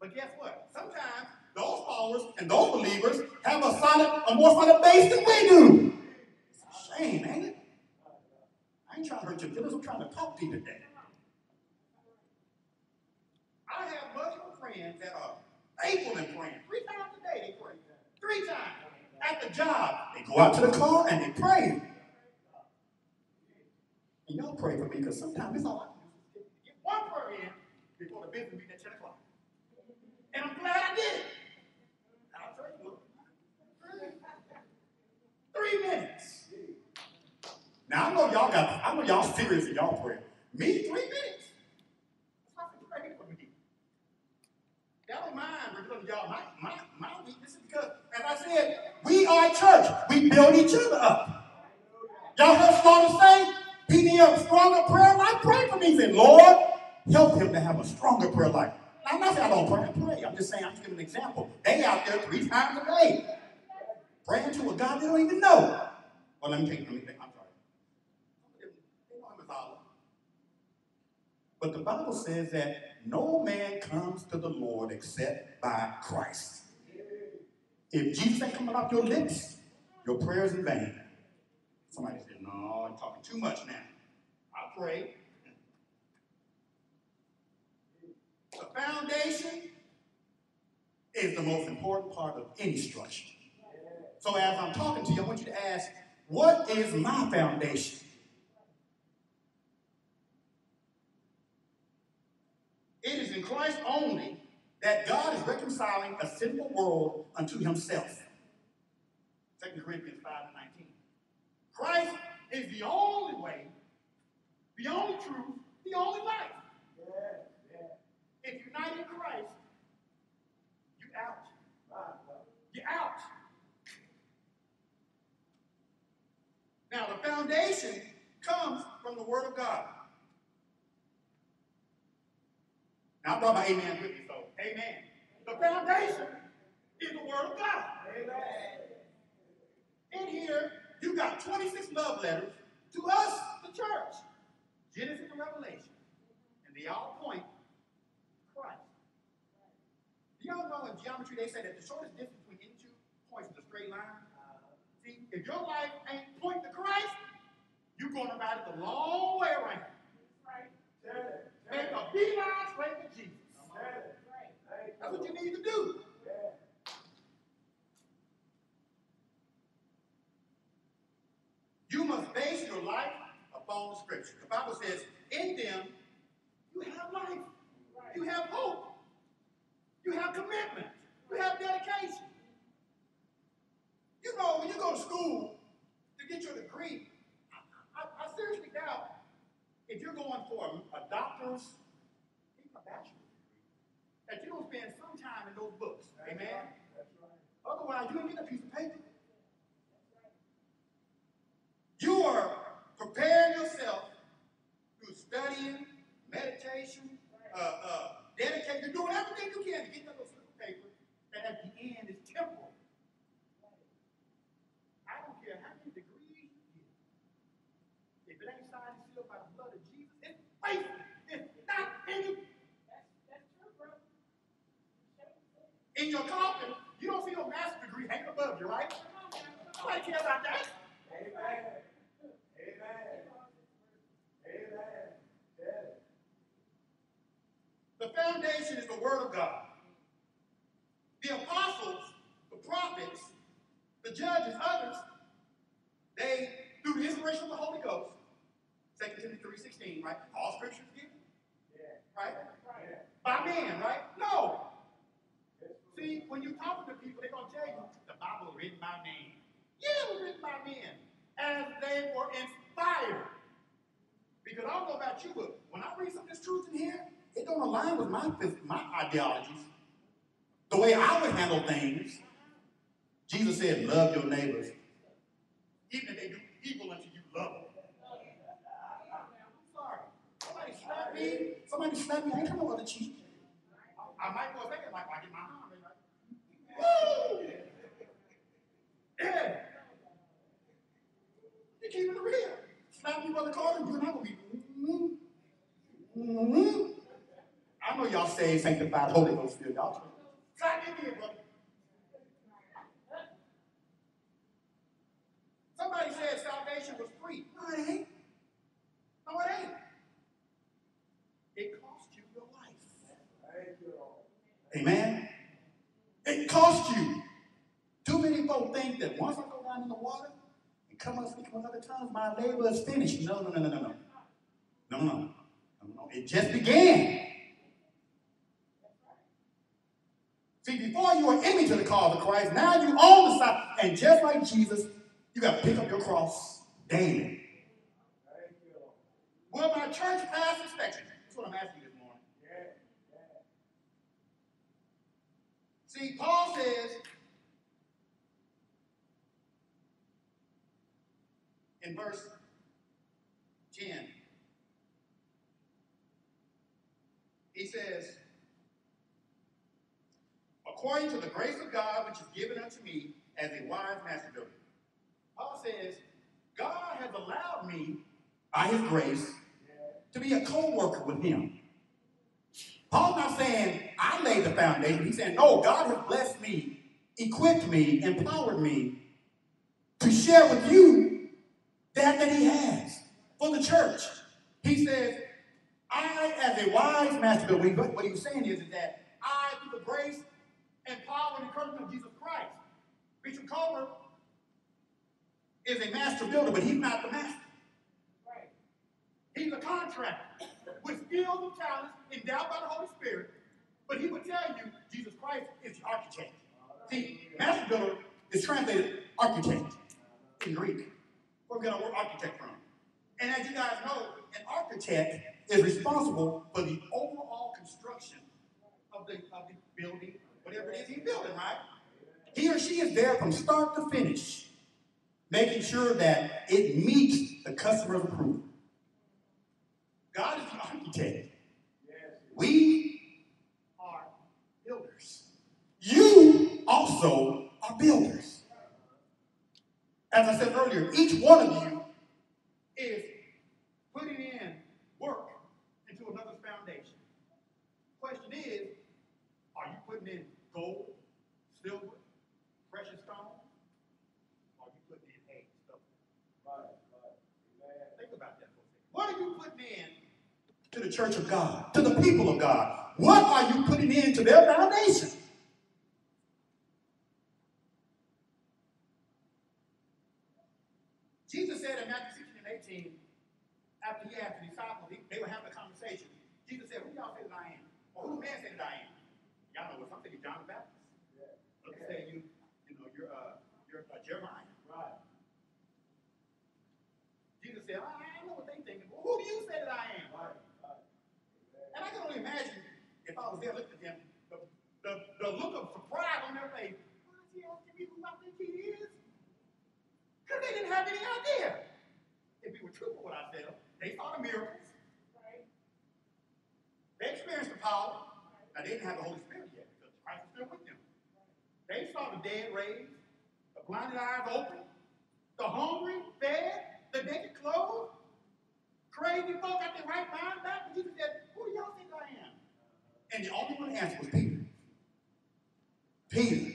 But guess what? Sometimes those followers and those believers have a solid, a more solid base than we do. It's a shame, ain't it? I ain't trying to hurt your feelings. I'm trying to talk to you today. I have multiple friends that uh, are faithful in praying. Three times a day they pray. Three times. At the job, they go out to the car and they pray. And y'all pray for me because sometimes it's all I can do get one prayer in before the business meeting at 10 o'clock. And I'm glad I did it. I'll tell you, look. Three minutes. Now I know y'all got, I know y'all serious in y'all prayer. Me, three minutes. Me. I don't mind revealing y'all my, my, my weaknesses because, as I said, we are a church. We build each other up. Y'all heard Slaughter say, he need a stronger prayer life. Pray for me. He Lord, help him to have a stronger prayer life. Now, I'm not saying I don't pray. I pray. I'm just saying, I'm just giving an example. They out there three times a day praying to a God they don't even know. Well, let me take, let me take, I'm sorry. But the Bible says that no man comes to the Lord except by Christ. If Jesus ain't coming off your lips, your prayers in vain. Somebody said, No, I'm talking too much now. I pray. The foundation is the most important part of any structure. So as I'm talking to you, I want you to ask, what is my foundation? It is in Christ only that God is reconciling a sinful world unto himself. 2 Corinthians 5 and 19. Christ is the only way, the only truth, the only life. If you're not in Christ, you're out. You're out. Now, the foundation comes from the Word of God. Now, I brought my amen with me, so amen. The foundation is the Word of God. Amen. In here, you got 26 love letters to us, the church. Genesis and Revelation. And they all point to Christ. Do y'all know in geometry they say that the shortest distance between any two points is a straight line? If your life ain't pointing to Christ, you're going about it the long way around. Make a beeline straight to Jesus. That's what you need to do. You must base your life upon the scripture. The Bible says, in them you have life. You have hope. You have commitment. You have dedication. You know, when you go to school to get your degree, I, I, I seriously doubt if you're going for a, a doctor's, even a bachelor's degree, that you don't spend some time in those books. Amen? Otherwise, you don't get a piece of paper. You are preparing yourself through studying, meditation, uh, uh, dedicating. You're doing everything you can to get that little slip of paper, and at the end is temporal. I don't care how many degrees you get. If it ain't signed and sealed by the blood of Jesus, it's faithful. It's not any. In your coffin, you don't see no master's degree hanging above you, right? Nobody care about that. The foundation is the Word of God. The apostles, the prophets, the judges, others, they, through the inspiration of the Holy Ghost, 2 Timothy 3.16, right? All scripture is given. Right? By man, right? No. See, when you talk to people, they're going to tell you the Bible was written by man. Yeah, it was written by men. As they were inspired. Because I don't know about you, but when I read some of this truth in here, it don't align with my, my ideologies. The way I would handle things. Jesus said, love your neighbors. Even if they do evil unto you, love them. I'm sorry. Somebody slap me. Somebody slap me. I ain't coming with a cheek. I, I might go a second like I get my arm. Woo! Yeah. You keep it real. Slap me, brother Carter, you and I will be. Mm-hmm. Mm-hmm. I know y'all say sanctified Holy Ghost filled. Y'all slap me again, brother. Somebody said salvation was free. No, it ain't. No, it ain't. It cost you your life. Amen. It cost you. Too many folk think that once I go down in the water and come up speaking with other tongues, my labor is finished. No, no, no, no, no, no. No, no, no. no. It just began. See, before you were enemy to the cause of Christ, now you on the side. And just like Jesus, you got to pick up your cross daily. Will my church pass inspection? That's what I'm asking you this morning. See, Paul says in verse 10, he says, according to the grace of God which is given unto me as a wise master builder. Paul says, God has allowed me, by his grace, to be a co-worker with him. Paul's not saying I laid the foundation. He's saying, no, God has blessed me, equipped me, empowered me to share with you that that he has for the church. He says, I, as a wise master builder, what he's saying is, that I, through the grace and power and encouragement of Jesus Christ, Bishop Culver is a master builder, but he's not the master. He's a contractor with skills and talents endowed by the Holy Spirit, but he would tell you Jesus Christ is the architect. See, master builder is translated architect in Greek. Where we get our word architect from. And as you guys know, an architect is responsible for the overall construction of the, of the building, whatever it is he's building, right? He or she is there from start to finish, making sure that it meets the customer's approval. God is the architect. We are builders. You also are builders. As I said earlier, each one of you is putting in work into another foundation. Question is, are you putting in gold, silver, precious stone? Or are you putting in hay, stuff? Think about that for a second. What are you putting in to the church of God, to the people of God? What are you putting into their foundation? Jesus said in Matthew 16 and 18, after he asked the disciples, they were having a conversation. Jesus said, Who y'all say that I am? Or who man say that I am? Y'all know what say you're John the Baptist. Others say you, you know, you're uh, you're uh, Jeremiah. Right. Jesus said, I, I know what they think. Well, who do you say that I am? Right. And I can only imagine if I was there looking at them, the, the, the look of surprise on their face. Why is he asking me who I think he is? Because they didn't have any idea. If we were truthful with ourselves, they saw the miracles. They experienced the power. Now, they didn't have the Holy Spirit yet because Christ was still with them. They saw the dead raised, the blinded eyes open, the hungry fed, the naked clothed, crazy folk got their right mind back. And Jesus said, Who do y'all think I am? And the only one to answer was Peter. Peter,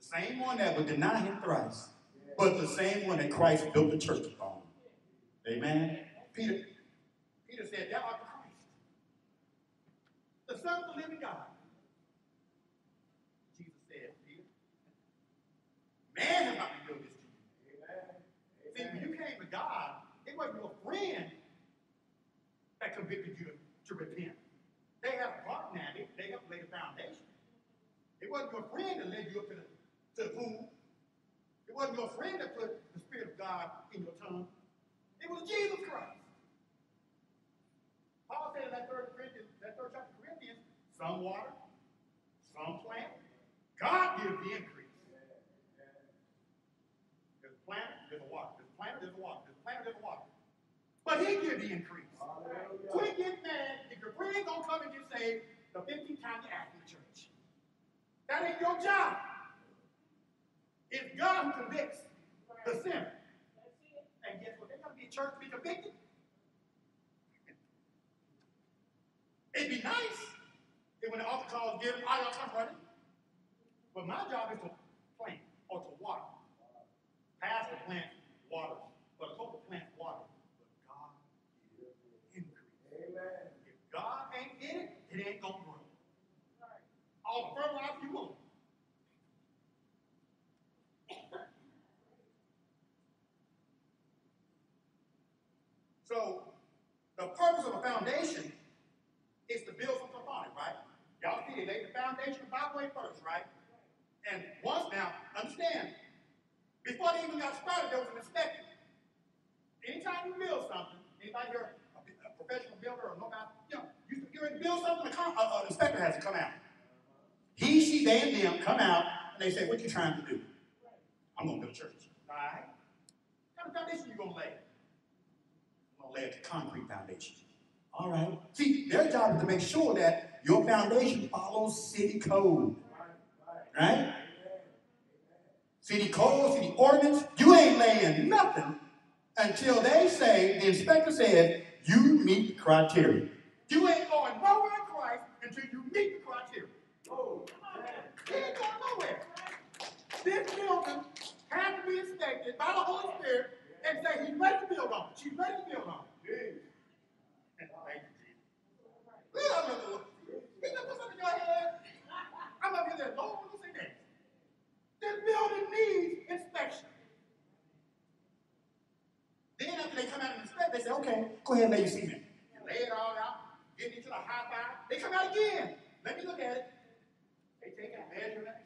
the same one that would deny him thrice, but the same one that Christ built the church upon. Amen. Peter, Peter said, Thou art the Christ, the Son of the living God. Jesus said, Peter, man has not revealed this to you. See, when you came to God, it wasn't your friend that convicted you to, to repent. They have gotten at it, they have laid a foundation. It wasn't your friend that led you up to the, to the pool. It wasn't your friend that put the Spirit of God in your tongue. It was Jesus Christ. Paul said in that third Corinthians, that third chapter of Corinthians, some water, some plant. God gives the increase. There's a plant, there's a water. There's a plant, there's a water. There's a plant, there's a water. But he gives the increase. Quit getting mad if your friends don't come and get saved the 15th times you ask in the church. That ain't your job. It's God convicts the sinner. And guess what? They're going to be in church to be convicted. It'd be nice if when the altar call is given, all y'all come running. But my job is to plant or to water. Pastor plant water. But a couple plant water. But God gives increase. Amen. If God ain't in it, it ain't gonna grow. All the fertilizer you want. So, the purpose of a foundation is to build something upon it, right? Y'all see, they laid the foundation of Bibleway first, right? And once now, understand, before they even got started, there was an inspection. Anytime you build something, anybody here a, a professional builder or nobody, you know, you, you're to build something, an uh, uh, inspector has to come out. He, she, she, they, and them come out and they say, What you trying to do? I'm going to build a church. All right? What kind of foundation you going to lay? A concrete foundation. All right. See, their job is to make sure that your foundation follows city code. Right? City code, city ordinance. You ain't laying nothing until they say, the inspector says, you meet the criteria. You ain't going nowhere in Christ until you meet the criteria. Oh, you ain't going nowhere. This building has to be inspected by the Holy Spirit and say he's ready to build on it. She's ready to build on it. Thank you, Jesus. At that, Lord. He just put something in your head. I'm up here there, Lord, don't say that. This building needs inspection. Then after they come out and inspect, they say, okay, go ahead and lay your cement. Lay it all out, get into the high five. They come out again. Let me look at it. They take a measurement.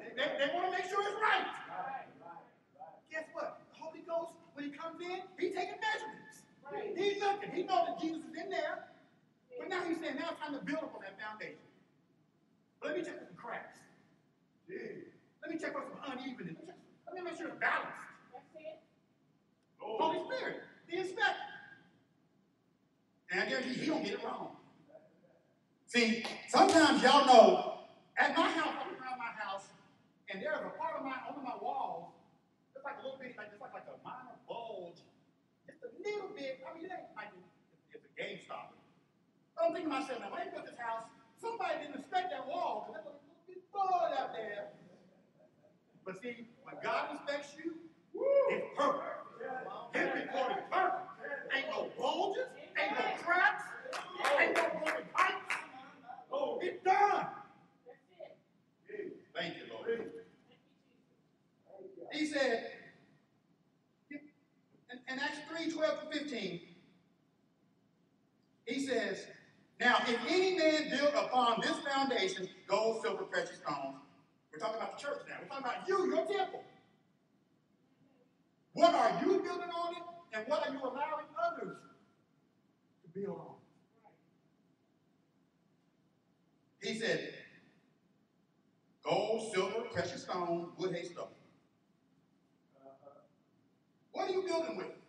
They, they, they want to make sure it's right. Guess what? The Holy Ghost, when he comes in, he taking measurements. He's looking. He knows that Jesus is in there. But now he's saying, now it's time to build upon that foundation. But let me check for some cracks. Let me check for some unevenness. Let me, check, let me make sure it's balanced. Holy Spirit, the inspector. And I guarantee you, he don't get it wrong. See, sometimes y'all know, at my house, I look around my house, and there's a part of my, under my walls, it's like a little bit, like, it's like, like a minor bulge, just a little bit, I mean, it ain't like it's a game stopper. But I'm thinking to myself, now, when I built this house, somebody didn't inspect that wall, because there's a little bit bulge out there. But see, when God inspects you, it's perfect. His report is perfect. Ain't no bulges, ain't no cracks, ain't no broken pipes. Oh, it's done. Thank you, Lord. He said, in, in Acts 3 12 to 15, he says, Now, if any man build upon this foundation gold, silver, precious stones, we're talking about the church now. We're talking about you, your temple. What are you building on it, and what are you allowing others to build on? He said, gold, silver, precious stone, wood, hay, stuff. What are you building with?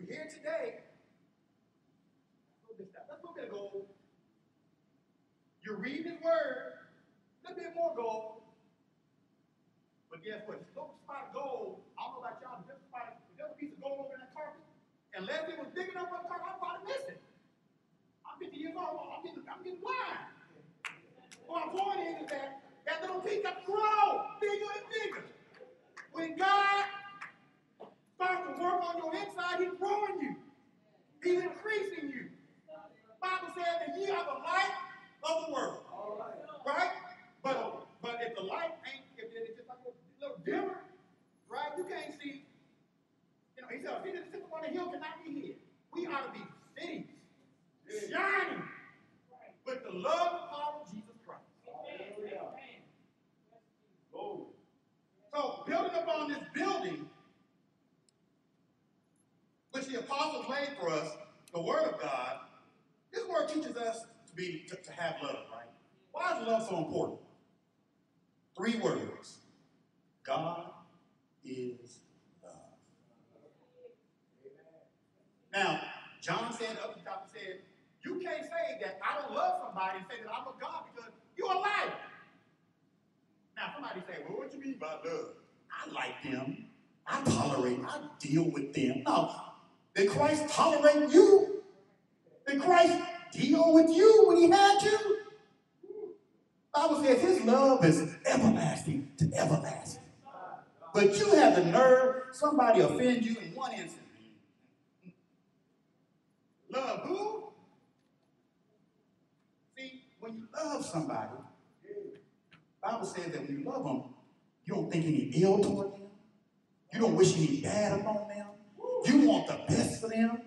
You here today. Let's look at gold. You're reading word. A little bit more gold. But guess what? Little spot gold, I don't know about y'all, but this spot, a piece of gold over that carpet, unless it was big enough for the carpet, I'd probably miss it. I'm 50 years old, I'm getting, I'm getting blind. What my point is, that that little piece to grow bigger and bigger. When God starts to work on your inside, He's growing you. He's increasing you. Bible says that ye are the light of the world. Right? But but if the light ain't, if it's just like a little dimmer, right? You can't see. You know, he said, he that sits on the hill cannot be hid. We ought to be cities, shining with the love and power of Jesus Christ. So building upon this building, which the apostles laid for us, the word of God, this word teaches us to be to, to have love, right? Why is love so important? Three words. God is love. Now, John said, other doctor said, you can't say that I don't love somebody and say that I'm a God because you're a liar. Now, somebody say, well, what do you mean by love? I like them. I tolerate, I deal with them. No. Did Christ tolerate you? Did Christ deal with you when he had you? Bible says his love is everlasting to everlasting. But you have the nerve, somebody offend you in one instant. Love who? See, when you love somebody, Bible says that when you love them, you don't think any ill toward them. You don't wish any bad upon them. You want the best for them.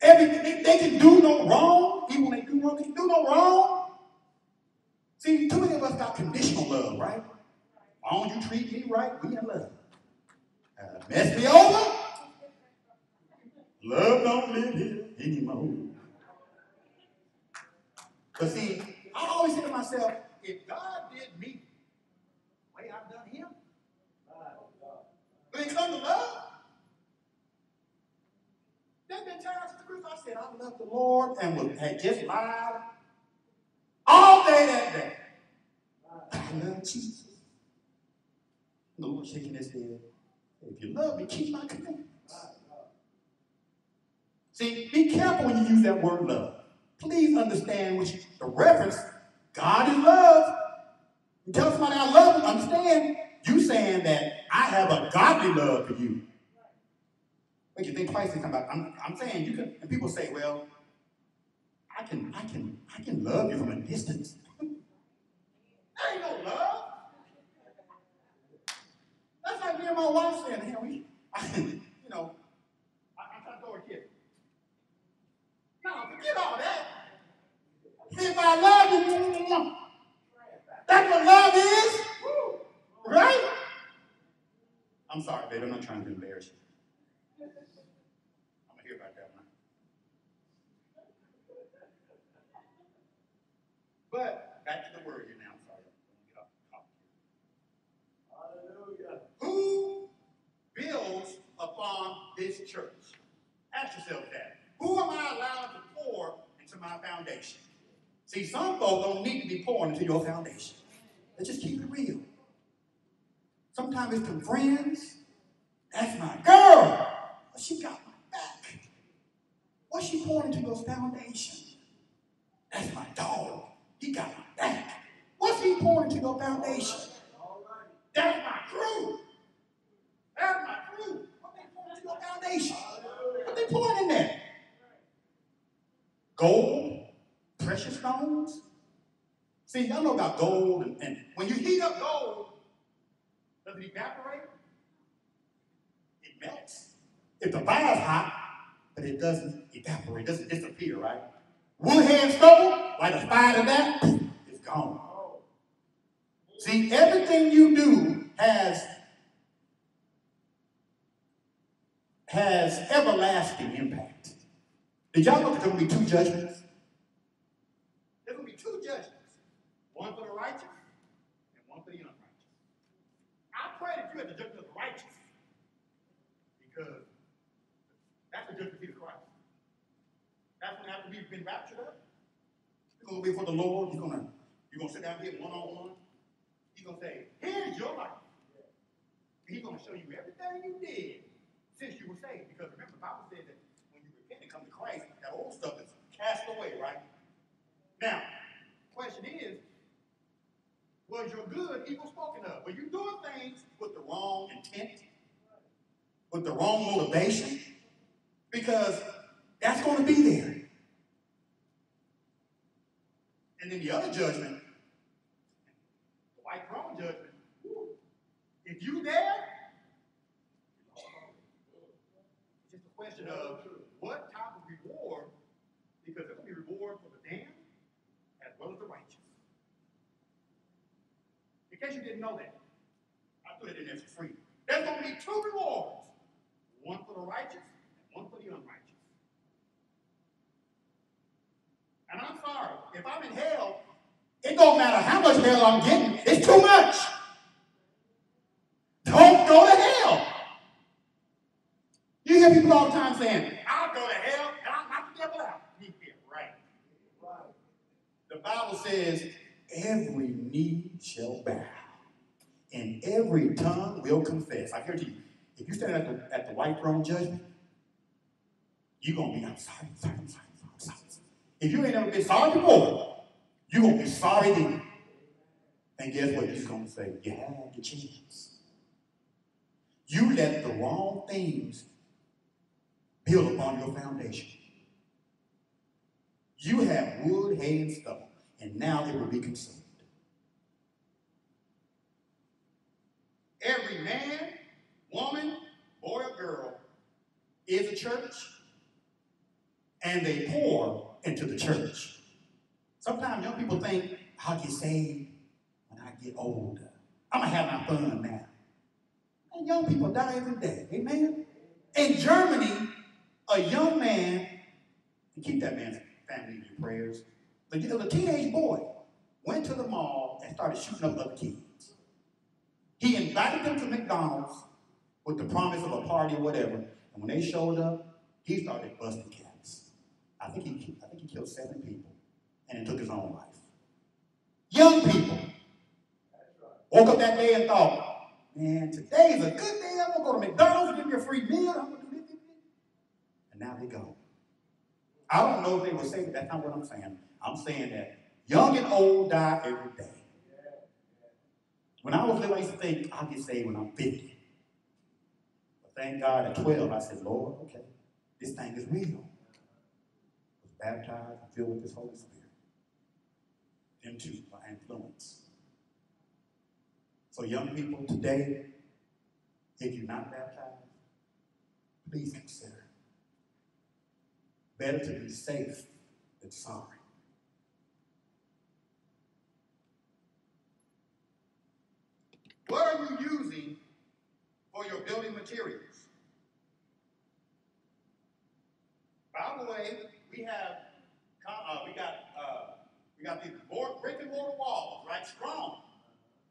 They, they can do no wrong. Even when they do wrong, they can do no wrong. See, too many of us got conditional love, right? Long as you treat me right, we in love. Uh, mess me over, love don't live here anymore. But see, I always say to myself, if God did me the way I've done him, when it comes to love, there have been times, I said, I love the Lord and was, had just lied all day that day. I love Jesus. The Lord shaking his head. If you love me, keep my commandments. See, be careful when you use that word love. Please understand which the reference. God is love. You tell somebody I love them, understand you saying that I have a godly love for you. Make you think twice and come back. I'm, I'm saying you can, and people say, well, I can, I can, I can love you from a distance. that ain't no love. That's like me and my wife saying, hey, we, I, you know, I, I'm trying to throw a kid. No, forget all that. If I love you, that's what love is, right? I'm sorry, baby. I'm not trying to embarrass you. I'm gonna hear about that one. But back to the word here now. I'm sorry. I'm gonna get off topic. Who builds upon this church? Ask yourself that. Who am I allowed to pour into my foundation? See, some folks don't need to be pouring into your foundation. Let's just keep it real. Sometimes it's some friends. That's my girl. Well, she got my back. What's she pouring into your foundation? That's my dog. He got my back. What's he pouring to your foundation? That's my crew. That's my crew. What they pouring to your foundation? What they pouring in there? Gold, precious stones. See, y'all know about gold, and, and when you heat up gold, does it evaporate? It melts. If the fire's hot, but it doesn't evaporate, doesn't disappear, right? Wood hand stubble, like a to that, it's gone. See, everything you do has has everlasting impact. Did y'all know there's going to be two judgments? There's going to be two judgments. One for the righteous and one for the unrighteous. I pray that you have the judgment of the righteous because that's the judgment of Christ. That's when after we've been raptured up, you're to be before the Lord. You're to you're to sit down here one on one. He's to say, "Here's your life." He's to show you everything you did since you were saved. Because remember, the Bible said that when you repent and come to Christ, that old stuff is cast away, right? Now, question is, was your good evil spoken of? Were you doing things with the wrong intent? With the wrong motivation? Because that's going to be there. And then the other judgment, the white throne judgment, if you there, it's just a question of what type of reward, because there's going to be reward for the damned as well as the righteous. In case you didn't know that, I put it in there for free. There's going to be two rewards one for the righteous and one for the unrighteous. And I'm sorry, if I'm in hell, it don't matter how much hell I'm getting, it's too much. Don't go to hell. You hear people all the time saying, I'll go to hell and I'll knock the devil out. You get right. The Bible says, every knee shall bow and every tongue will confess. I hear you. If you stand at the, at the white throne judgment, you're going to be, sorry, I'm sorry, I'm sorry. If you ain't never been sorry before, you're going to be sorry then. And guess what? He's going to say, you had the chance. You let the wrong things build upon your foundation. You have wood, hay, and stubble, and now it will be consumed. Every man, woman, boy, or girl is a church, and they pour into the church. Sometimes young people think, I'll get saved when I get older. I'm going to have my fun now. And young people die every day. Amen? In Germany, a young man, keep that man's family in your prayers, but you know, the teenage boy went to the mall and started shooting up other kids. He invited them to McDonald's with the promise of a party or whatever. And when they showed up, he started busting cats. I think he, I think killed seven people and then took his own life. Young people woke up that day and thought, man, today is a good day. I'm gonna go to McDonald's and give me a free meal. I'm gonna do this, this, this. And now they go. I don't know if they were saved. That's not what I'm saying. I'm saying that young and old die every day. When I was little, I used to think I'll get saved when I'm 50. But thank God at 12, I said, Lord, okay, this thing is real. Baptized and filled with this Holy Spirit. Into my influence. So, young people, today, if you're not baptized, please consider. Better to be safe than sorry. What are you using for your building materials? By the way, we have uh, we got uh, we got these board, brick and mortar walls, right? Strong.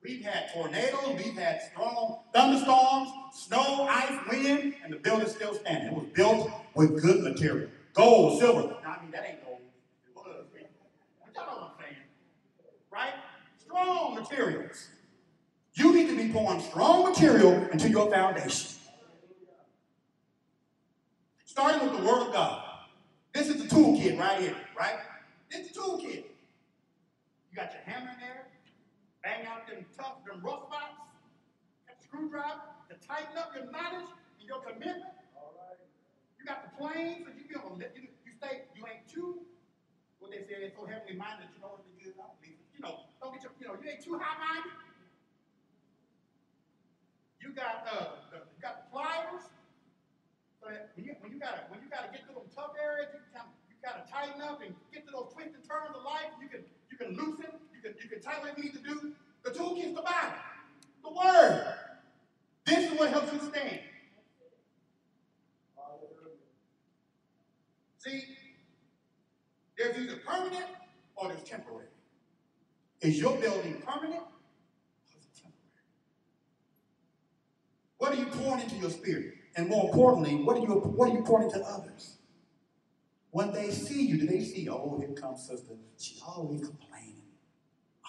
We've had tornadoes, we've had strong thunderstorms, snow, ice, wind, and the building's still standing. It was built with good material. Gold, silver. Now, I mean, that ain't gold. It was. Y'all know what I'm saying. Right? Strong materials. You need to be pouring strong material into your foundation. Starting with the Word of God. This is the toolkit right here, right? It's the toolkit. You got your hammer in there, bang out them tough, them rough spots, got the screwdriver to tighten up your knowledge and your commitment. All right. You got the plane, so you be able to you, you stay, you ain't too, what they say, so heavenly minded, you know what they it. You know, don't get your, you know, you ain't too high minded. You got uh, the, you got the pliers. That when you when you gotta when you gotta get to them tough areas, you kind you gotta tighten up and get to those twists and turns of life. You can you can loosen. You can you can tighten what you need to do. The tool toolkit's the Bible, the Word. This is what helps you stand. See, there's either permanent or there's temporary. Is your building permanent or is it temporary? What are you pouring into your spirit? And more importantly, what are you what are you pouring into others? When they see you, do they see, oh, here comes sister. She always complaining.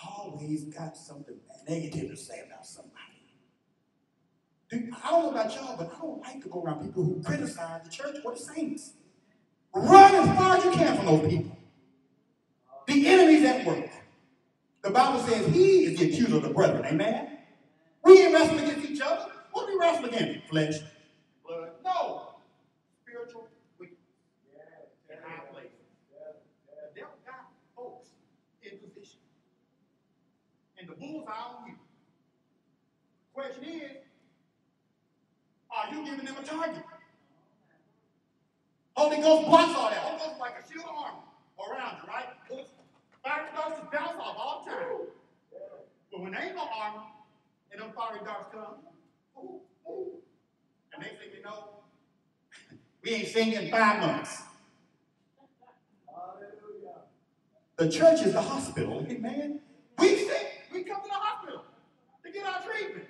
Always got something negative to say about somebody. I don't know about y'all, but I don't like to go around people who criticize the church or the saints. Run as far as you can from those people. The enemy's at work. The Bible says he is the accuser of the brethren. Amen? We ain't wrestling against each other. What are we wrestling against? Flesh, blood. No. Spiritual weakness. In high places. The devil got folks in position. And the bull's eye on you. Question is, are you giving them a target? Holy Ghost blocks all that. Holy Ghost like a shield of armor around you, right? Fire darts just bounce off all the time. But when there ain't no armor, and them fiery darts come, ooh, ooh, and they think, you know, we ain't seen you in five months. The church is the hospital, amen. We sick, we come to the hospital to get our treatment.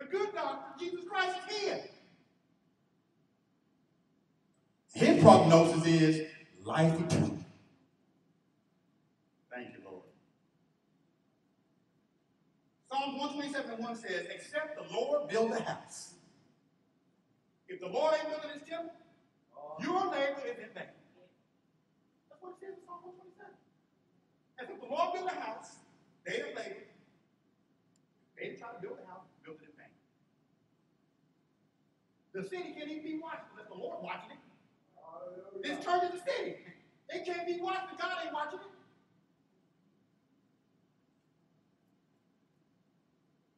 The good doctor, Jesus Christ, is here. His prognosis is life eternal. Thank you, Lord. Psalms 127 and 1 says, Except the Lord build a house. If the Lord ain't building his temple, your labor is in vain. That's what it says in Psalm 127. And if the Lord build a house, they that labor, they that try to build a house, build it in vain. The city can't even be watched unless the Lord watching it. This church is a city. They can't be watched, but God ain't watching it.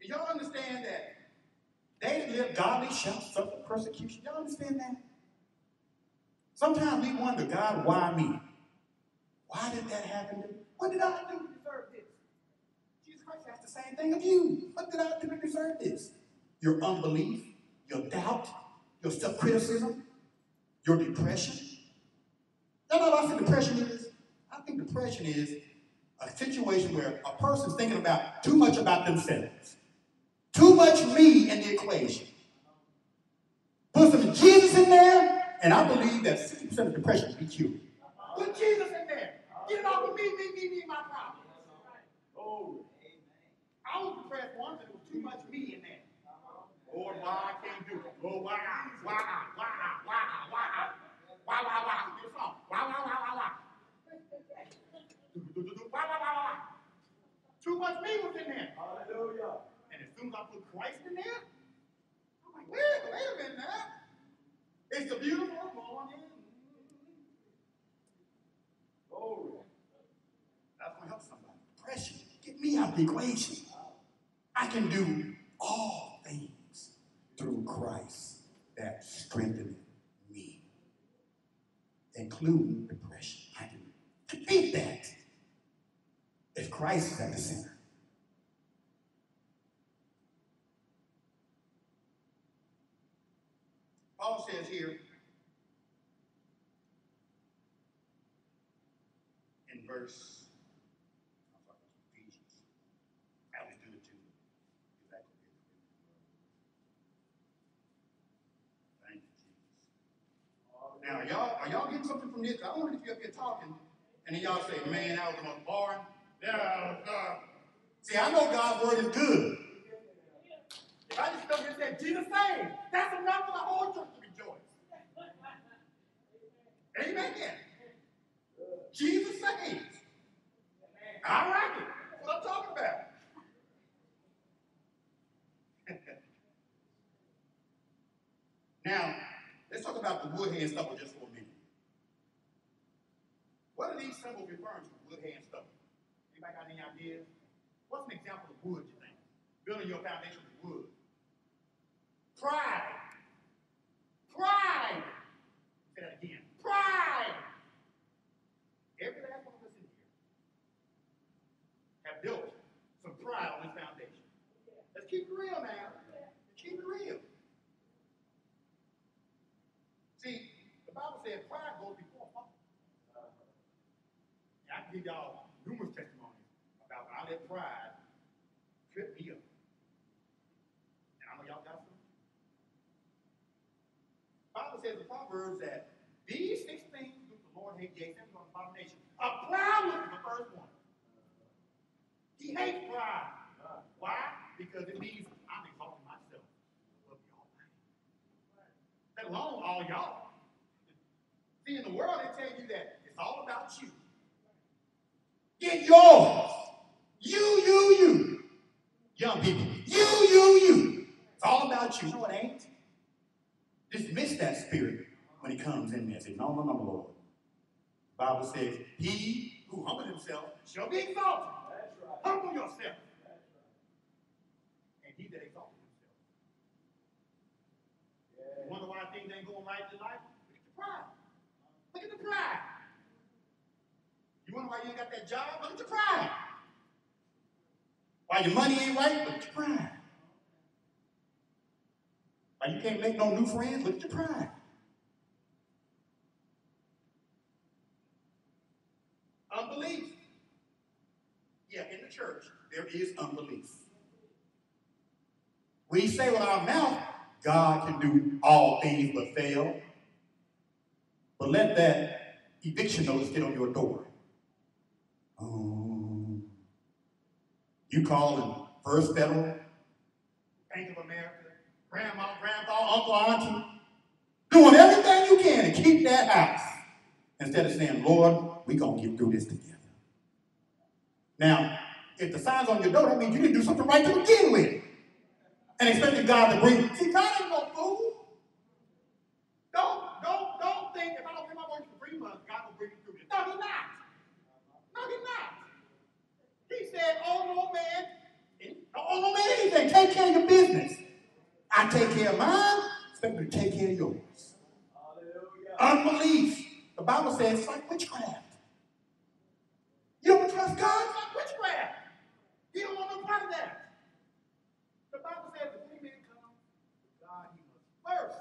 Do y'all understand that they live godly shall suffer persecution? Y'all understand that? Sometimes we wonder, God, why me? Why did that happen to me? What did I do to deserve this? Jesus Christ asked the same thing of you. What did I do to deserve this? Your unbelief, your doubt, your self-criticism, your depression. Y'all know what I say depression is? I think depression is a situation where a person's thinking about too much about themselves. Too much me in the equation. Put some Jesus in there, and I believe that 60% of depression will be cured. Put Jesus too much me in there. Lord, why I can't do it. Oh, why I, why I, why I, why I, why I, why, why, why, this song. Why, why, why, why, why. Why, why, why, why. Too much me was in there. Hallelujah. And as soon as I put Christ in there, I'm like, wait, wait a minute now. It's a beautiful morning. Glory. That's going to help somebody. Pressure. Get me out of the equation. I can do all things through Christ that strengthen me, including depression. I can defeat that if Christ is at the center. Paul says here in verse, I'm sorry, Ephesians. I always do it too. Get back over here. Thank you, Now, y'all, are y'all getting something from this? I wonder if you're up here talking, and then y'all say, man, that was the most boring. Yeah, uh, See, I know God's word is good. if I just come here and say, Jesus saved, that's enough for the whole church to rejoice. Amen. Jesus saves. I like it. That's what I'm talking about. now, let's talk about the wood hand stubble just for a minute. What are these symbols referring to? Wood hand stubble. Anybody got any ideas? What's an example of wood, you think? Building your foundation with wood. Pride. Pride. Say that again. Pride. Every last one of us in here have built some pride on this foundation. Let's keep it real now. Let's keep it real. See, the Bible says pride goes before a fall. And I can give y'all numerous testimonies about when I let pride trip me up. And I know y'all got some. Bible says in Proverbs that these six things do the Lord hate, yea, seven are abomination. A proud look the first one. He hates pride. Why? Because it means I'm exalting myself above y'all. Let alone all y'all. See, in the world, they tell you that it's all about you. Get yours. You, you, you. Young people, you, you, you. It's all about you. No, it ain't. Dismiss that spirit when he comes in there. Say, no, no, no, Lord. The Bible says, he who humbled himself shall be exalted. Humble yourself. And he that exalted himself. Wonder why things ain't going right in life? Look at the pride. Look at the pride. You wonder why you ain't got that job? Look at the pride. Why your money ain't right? Look at your pride. Why you can't make no new friends? Look at your pride. Unbelief. Yeah, in the church, there is unbelief. We say with our mouth, God can do all things but fail. But let that eviction notice get on your door. Um, you calling First Federal, Bank of America, grandma, grandpa, uncle, auntie, doing everything you can to keep that house. Instead of saying, Lord, we're gonna get through this together. Now, if the sign's on your door, that means you didn't do something right to begin with. And expecting God to bring. See, God ain't no fool. Don't, don't, don't think if I don't pay my mortgage for three months, God will bring me through this. No, he's not. No, he's not. He said, oh no man, oh no man anything. Take care of your business. I take care of mine, expect me to take care of yours. Unbelief. The Bible says it's like witchcraft. You don't trust God, it's like witchcraft. You don't want no part of that. The Bible says if any man come to God, he must first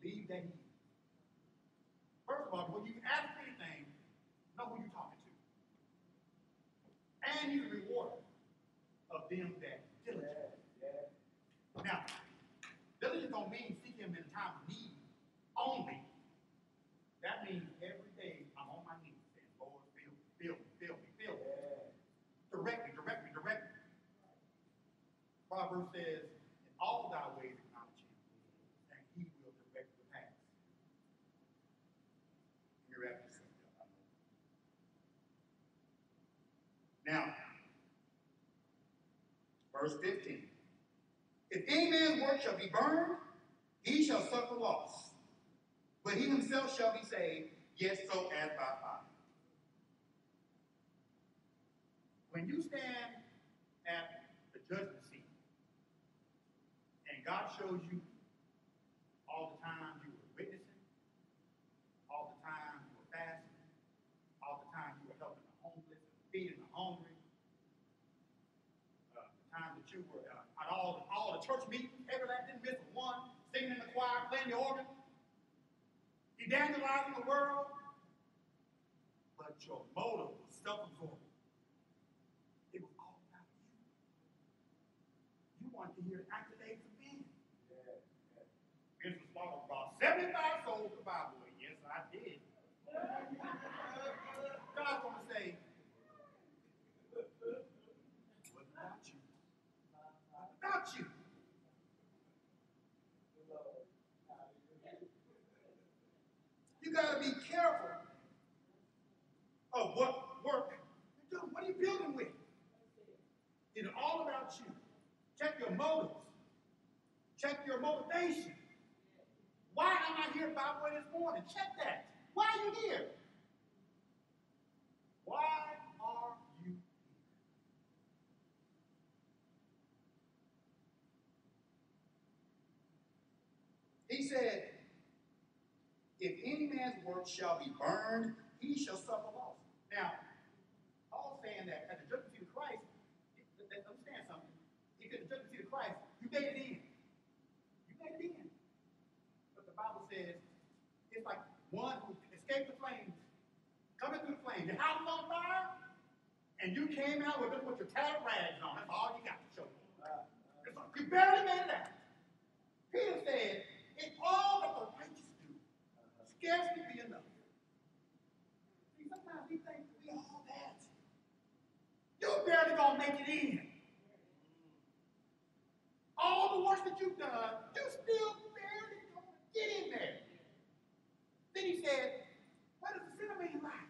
believe that he is. First of all, when you ask anything, know who you're talking reward of them that diligently. Now, diligence don't mean seek him in time of need only. That means every day I'm on my knees saying, Lord, fill me, fill me, fill me, fill me. Direct me, direct me, direct me. Proverbs says, in all thy ways acknowledge him, and he will direct your paths. Let me wrap this up. Now, verse 15. If any man's work shall be burned, he shall suffer loss. But he himself shall be saved, yet so as by fire. When you stand at the judgment seat, and God shows you all the time you were witnessing, all the time you were fasting, all the time you were helping the homeless, feeding the hungry, uh, uh, at all, all the church meetings, every last didn't miss one, singing in the choir, playing the organ, evangelizing the world, but your motive was self-absorbed. It was all about you. You wanted to hear the accolades of men. Mrs. Slaughter brought 75 souls to the Bible. Yes, I did. God's going to say, what about you? What about you? You got to be careful of what work you're doing. What are you building with? It's all about you. Check your motives. Check your motivation. Why am I here Bibleway this morning? Check that. Why are you here? Why are you here? He said, if any man's work shall be burned, he shall suffer loss. Now, Paul's saying that at the judgment seat of Christ, let- let- understand something. If you're at the judgment seat of Christ, you made it in. You made it in. But the Bible says it's like one who escaped the flames, coming through the flames. Your house is on fire, and you came out with, with your tattered rags on. That's all you got to show. It's like You barely made it out. Peter said, it's all that the righteous do scarcely be enough. Sometimes we think we all that. You barely gonna make it in. All the work that you've done, you still barely gonna get in there. Then he said, where does the sinner man lie?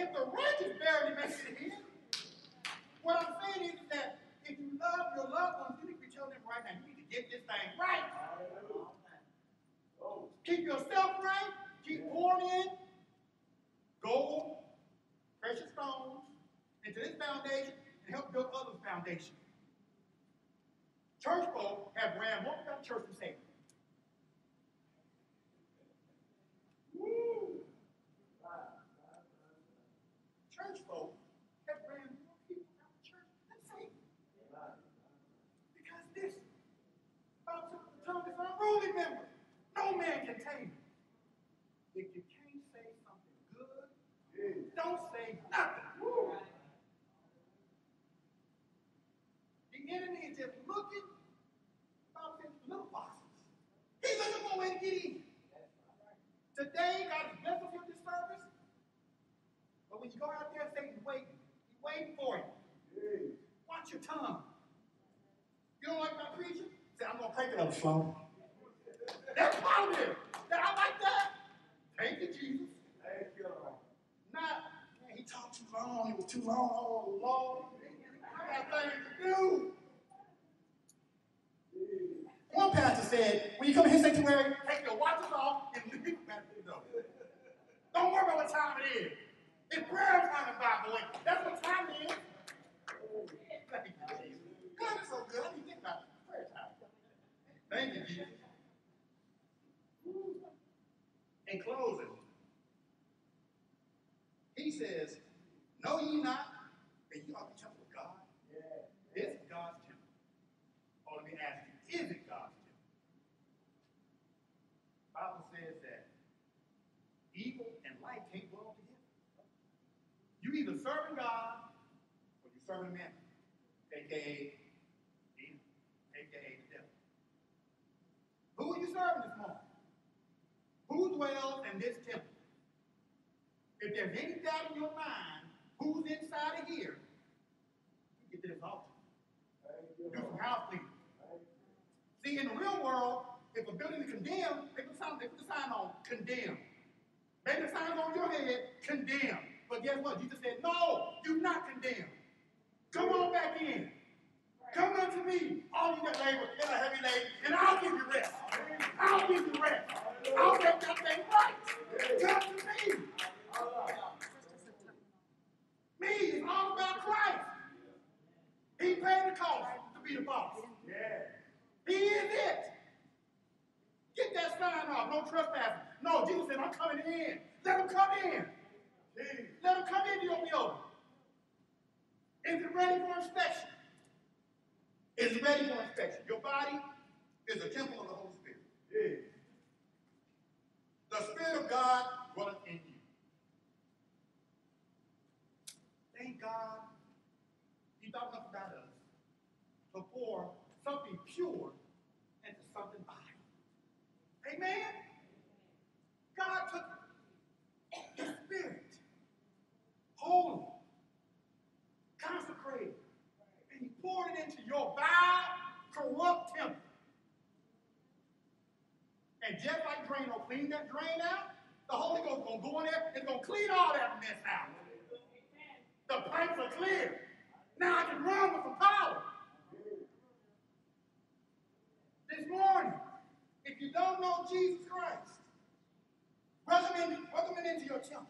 If the righteous barely makes it in, what I'm saying is that if you love your loved ones, you need to be telling them right now, you need to get this thing right. Keep yourself right. Keep pouring in gold, precious stones into this foundation and help build others' foundation. Church folk have ran about church than Satan. Woo! Church folk have ran more people out of church than Satan. Because this, about to tongue is an unruly member. No man can tame it. If you can't say something good, don't say nothing. Woo. The enemy is just looking about these little boxes. He's looking for a way to get in. Today, God has blessed with this service. But when you go out there, say Satan's waiting. He's waiting for you. Watch your tongue. You don't like my preaching? Say, I'm going to take it up slow. That's positive. That I like that. Thank you, Jesus. Thank you. Not, man, he talked too long. It was too long. Oh, Lord. I got things to do. One pastor said, when you come to his sanctuary, take your watches off and leave. Don't worry about what time it is. It's prayer time in Bible. Way. That's what time it is. Thank you, Jesus. God is so good. I didn't think about. Prayer time. Thank you, Jesus. In closing, he says, Know ye not that you are the temple of God? This is God's temple. Oh, let me ask you, is it God's temple? Bible says that evil and light can't dwell together. You either serving God or you serving a man, aka demon, aka the devil. Who are you serving this morning? Who dwells in this temple? If there's any doubt in your mind, who's inside of here, you get to this altar. Do some house cleaning. See, in the real world, if a building is condemned, they put, put the sign on condemned. Maybe the sign on your head, condemned. But guess what? Jesus said, No, you're not condemned. Come on back in. Come unto me, all you that labor and are heavy laden, and I'll give you rest. I'll give you rest. I'll make that thing right. Come to me. Me is all about Christ. He paid the cost to be the boss. He is it. Get that sign off. No trespassing. No, Jesus said, I'm coming in. Let him come in. Let him come into your building. Is it ready for inspection? Is it ready for inspection? Your body is a temple of the Holy Spirit. The Spirit of God dwelleth in you. Thank God He thought enough about us to pour something pure into something vile. Amen? God took His Spirit, holy, consecrated, and He poured it into your vile, corrupt temple. And just like drain will clean that drain out, the Holy Ghost gonna go in there and gonna clean all that mess out. The pipes are clear. Now I can run with some power. This morning, if you don't know Jesus Christ, welcome, in, welcome him into your temple,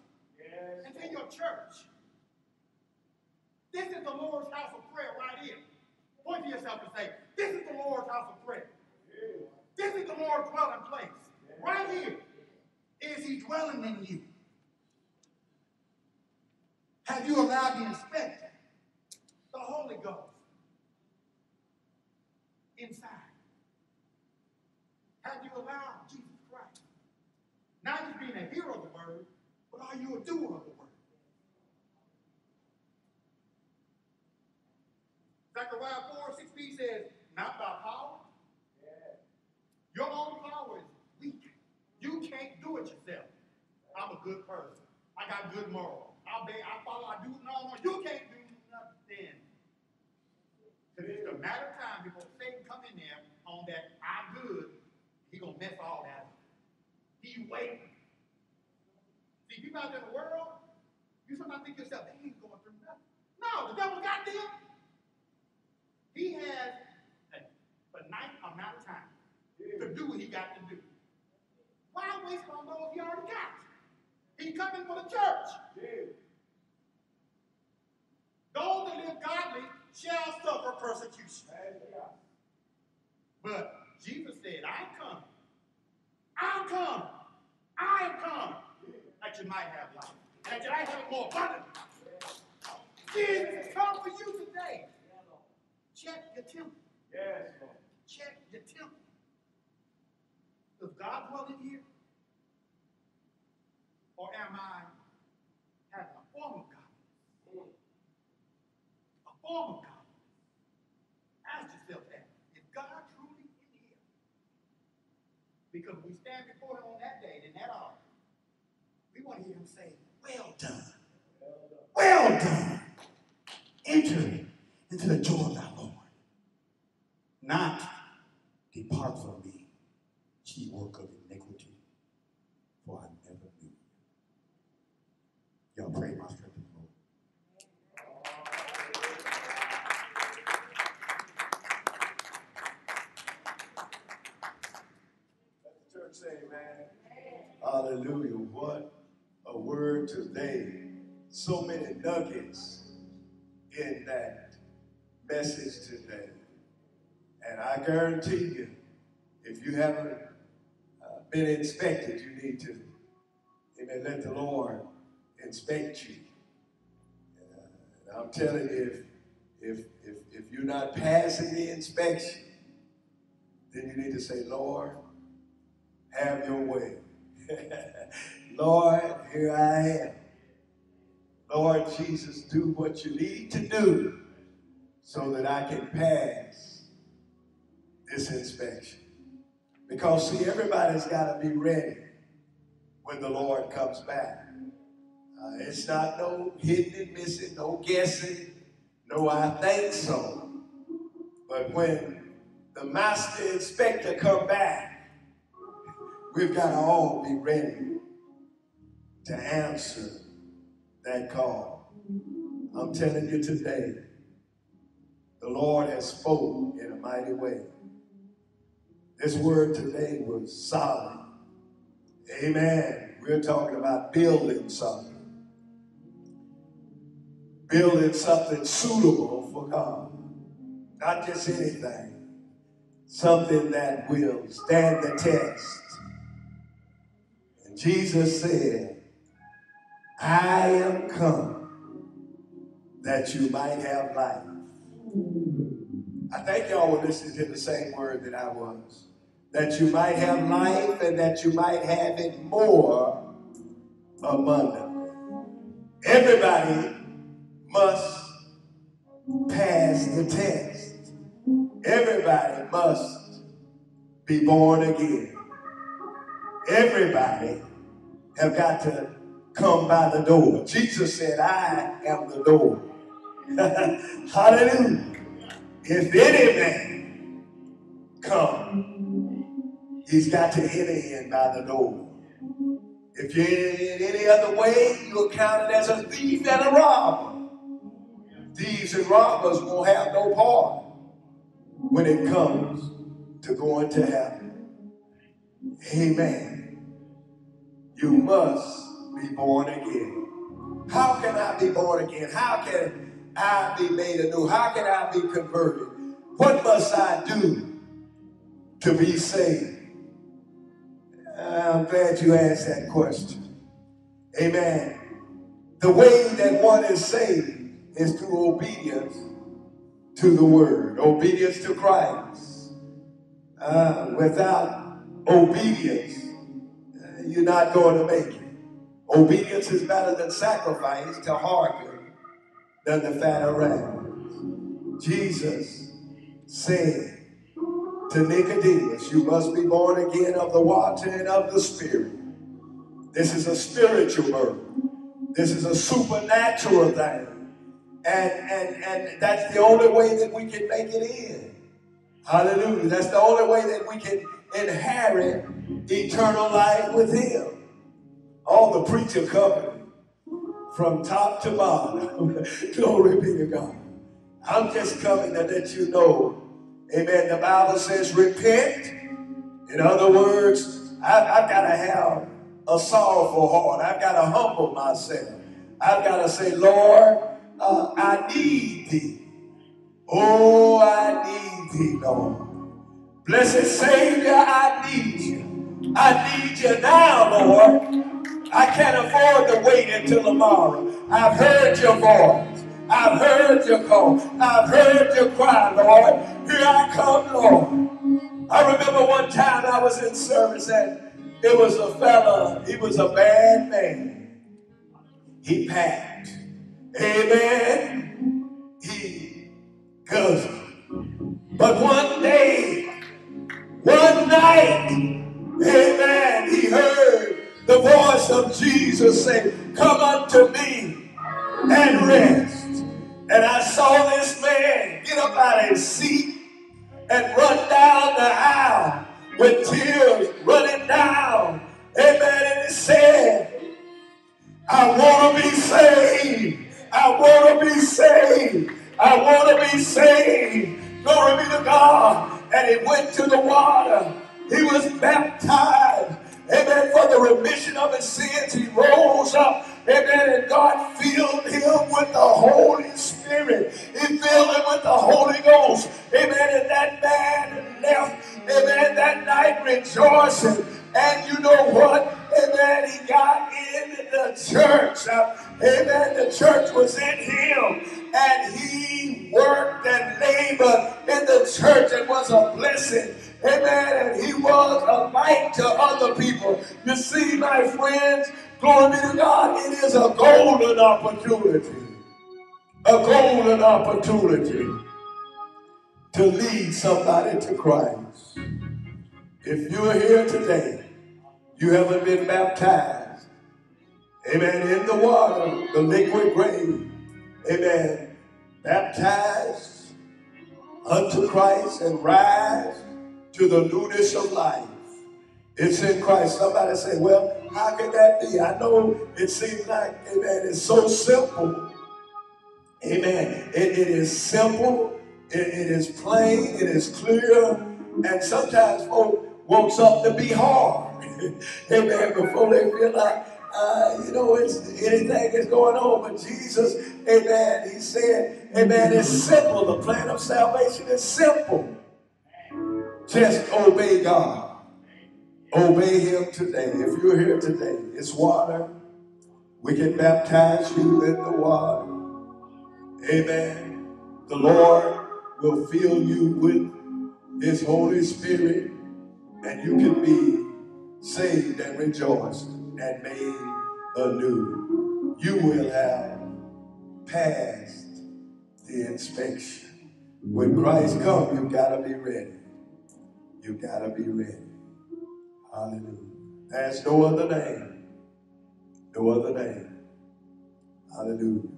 and into your church. This is the Lord's house of prayer right here. Point to yourself and say, This is the Lord's house of prayer. This is the Lord's dwelling place. Right here is He dwelling in you. Have you allowed the inspector, the Holy Ghost, inside? Have you allowed Jesus Christ, not just being a hearer of the word, but are you a doer of the word? Zechariah 4 6b says, Not by power. Your own power is weak. You can't do it yourself. I'm a good person. I got good morals. I obey, I follow, I do. No, no, you can't do nothing. Because it's a matter of time before Satan come in there on that I good, he gonna mess all that up. He waiting. See, people out there in the world, you sometimes think to yourself, they ain't going through nothing. No, the devil got them. He has a finite amount of time to do what he got to do. Why waste on those he already got? He coming for the church. Those that live godly shall suffer persecution. But Jesus said, I'm coming. I'm coming. I am coming. That you might have life. That you might have more abundantly. Jesus has come for you today. Check your temple. Check your temple. Does God dwell in here? Or am I having a form of God? A form of God. Ask yourself that. Is God truly in here? Because when we stand before him on that day, in that hour, we want to hear him say, Well done. Well done. Enter into the joy of thy Lord. Not depart from me, ye work of iniquity, for I never knew. Y'all pray my strength in the Lord. Let the church say, man. Hallelujah. What a word today. So many nuggets in that message today. And I guarantee you, if you haven't uh, been inspected, you need to amen, let the Lord inspect you. Uh, and I'm telling you, if, if, if, if you're not passing the inspection, then you need to say, Lord, have your way. Lord, here I am. Lord Jesus, do what you need to do so that I can pass this inspection. Because, see, everybody's got to be ready when the Lord comes back. Uh, it's not no hidden and missing, no guessing, no I think so. But when the master inspector come back, we've got to all be ready to answer that call. I'm telling you today, the Lord has spoken in a mighty way. This word today was solid. Amen. We're talking about building something. Building something suitable for God. Not just anything. Something that will stand the test. And Jesus said, I am come that you might have life. I think y'all were listening to the same word that I was. That you might have life and that you might have it more abundantly. Everybody must pass the test. Everybody must be born again. Everybody have got to come by the door. Jesus said, I am the door. Hallelujah. If any man come, he's got to enter in by the door. If you're in any other way, you're counted as a thief and a robber. Thieves and robbers won't have no part when it comes to going to heaven. Amen. You must be born again. How can I be born again? How can I be made anew? How can I be converted? What must I do to be saved? I'm glad you asked that question. Amen. The way that one is saved is through obedience to the word, obedience to Christ. Uh, without obedience, uh, you're not going to make it. Obedience is better than sacrifice to hearken than the fat of rams. Jesus said to Nicodemus, You must be born again of the water and of the Spirit. This is a spiritual birth. This is a supernatural thing. And, and, and that's the only way that we can make it in. Hallelujah. That's the only way that we can inherit eternal life with Him. All the preacher covered from top to bottom. Glory be to God. I'm just coming to let you know, amen. The Bible says, repent. In other words, I, I've got to have a sorrowful heart. I've got to humble myself. I've got to say, Lord, uh, I need thee. Oh, I need thee, Lord. Blessed Savior, I need you. I need you now, Lord. I can't afford to wait until tomorrow. I've heard your voice. I've heard your call. I've heard your cry, Lord. Here I come, Lord. I remember one time I was in service and it was a fella, he was a bad man. He packed. Amen. He guzzled. But one day, one night, amen, he heard the voice of Jesus say, Come unto me and rest. And I saw this man get up out of his seat and run down the aisle with tears running down. Amen. And he said, I want to be saved. I want to be saved. I want to be saved. Glory be to God. And he went to the water. He was baptized. Amen. For the remission of his sins, he rose up. Amen. And God filled him with the Holy Spirit. He filled him with the Holy Ghost. Amen. And that man left. Amen. That night rejoicing. And you know what? Amen. He got in the church. Amen. The church was in him. And he worked and labored in the church and was a blessing. Amen. And he was a light to other people. You see, my friends, Glory be to God. It is a golden opportunity. A golden opportunity to lead somebody to Christ. If you are here today, you haven't been baptized, amen, in the water, the liquid grave, amen, baptized unto Christ and rise to the newness of life. It's in Christ. Somebody say, well, how can that be? I know it seems like, amen, it's so simple. Amen. It, it is simple. It, it is plain. It is clear. And sometimes folk want something to be hard. amen. Before they feel like, uh, you know, it's anything is going on. But Jesus, amen, he said, amen, it's simple. The plan of salvation is simple. Just obey God. Obey him today. If you're here today, it's water. We can baptize you in the water. Amen. The Lord will fill you with his Holy Spirit, and you can be saved and rejoiced and made anew. You will have passed the inspection. When Christ comes, you've got to be ready. You've got to be ready. Hallelujah. There's no other name. No other name. Hallelujah.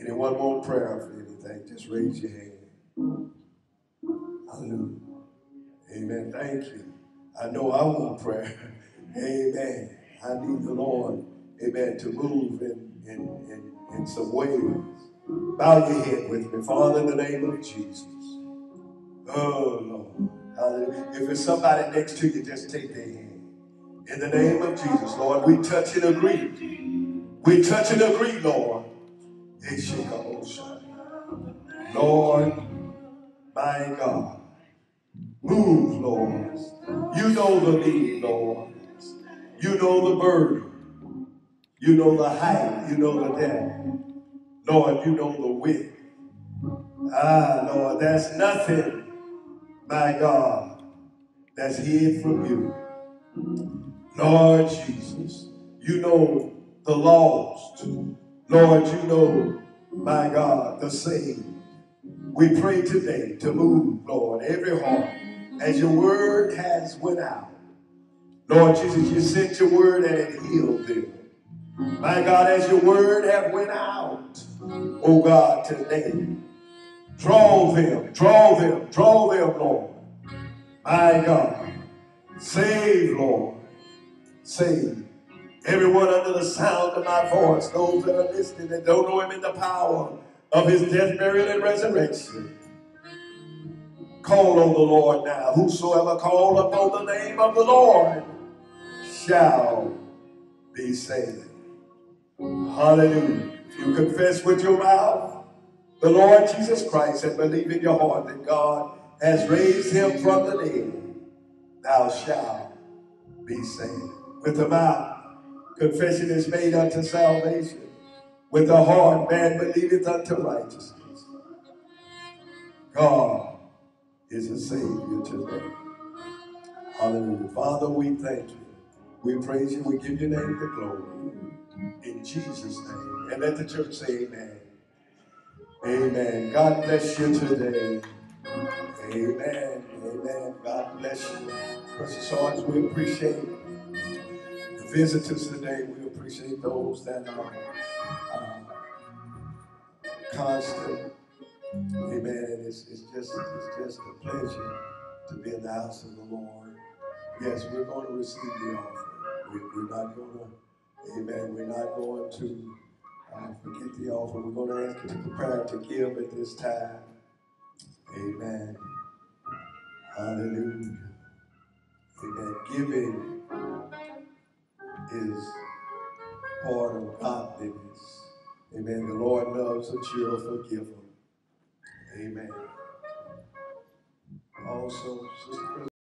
Anyone want prayer for anything? Just raise your hand. Hallelujah. Amen. Thank you. I know I want prayer. Amen. I need the Lord, amen, to move in, in, in, in some ways. Bow your head with me. Father, in the name of Jesus. Oh, Lord. Hallelujah. If it's somebody next to you, just take their hand. In the name of Jesus, Lord, we touch and agree. We touch and agree, Lord. Lord, my God, move, Lord. You know the need, Lord. You know the burden. You know the height. You know the depth. Lord, you know the width. Ah, Lord, there's nothing, my God, that's hid from you. Lord Jesus, you know the lost. Lord, you know, my God, the saved. We pray today to move, Lord, every heart as your word has went out. Lord Jesus, you sent your word and it healed them. My God, as your word have went out, oh God, today, draw them, draw them, draw them, Lord. My God, save, Lord, save. Everyone under the sound of my voice, those that are listening that don't know him in the power of his death, burial, and resurrection. Call on the Lord now. Whosoever call upon the name of the Lord shall be saved. Hallelujah. You confess with your mouth the Lord Jesus Christ and believe in your heart that God has raised him from the dead, thou shalt be saved. With the mouth, confession is made unto salvation. With the heart, man believeth unto righteousness. God is a Savior today. Hallelujah. Father, we thank you. We praise you. We give your name the glory. In Jesus' name. And let the church say amen. Amen. God bless you today. Amen. Amen. God bless you. Precious hearts, we appreciate the visitors today. We appreciate those that are uh, constant. Amen. And it's, it's just it's just a pleasure to be in the house of the Lord. Yes, we're going to receive the offering. We, we're not going to, amen, we're not going to uh, forget the offering. We're going to ask you to prepare to give at this time. Amen. Hallelujah. Amen. Giving is part of godliness. Amen. The Lord loves a cheerful giver. Amen. Also, Sister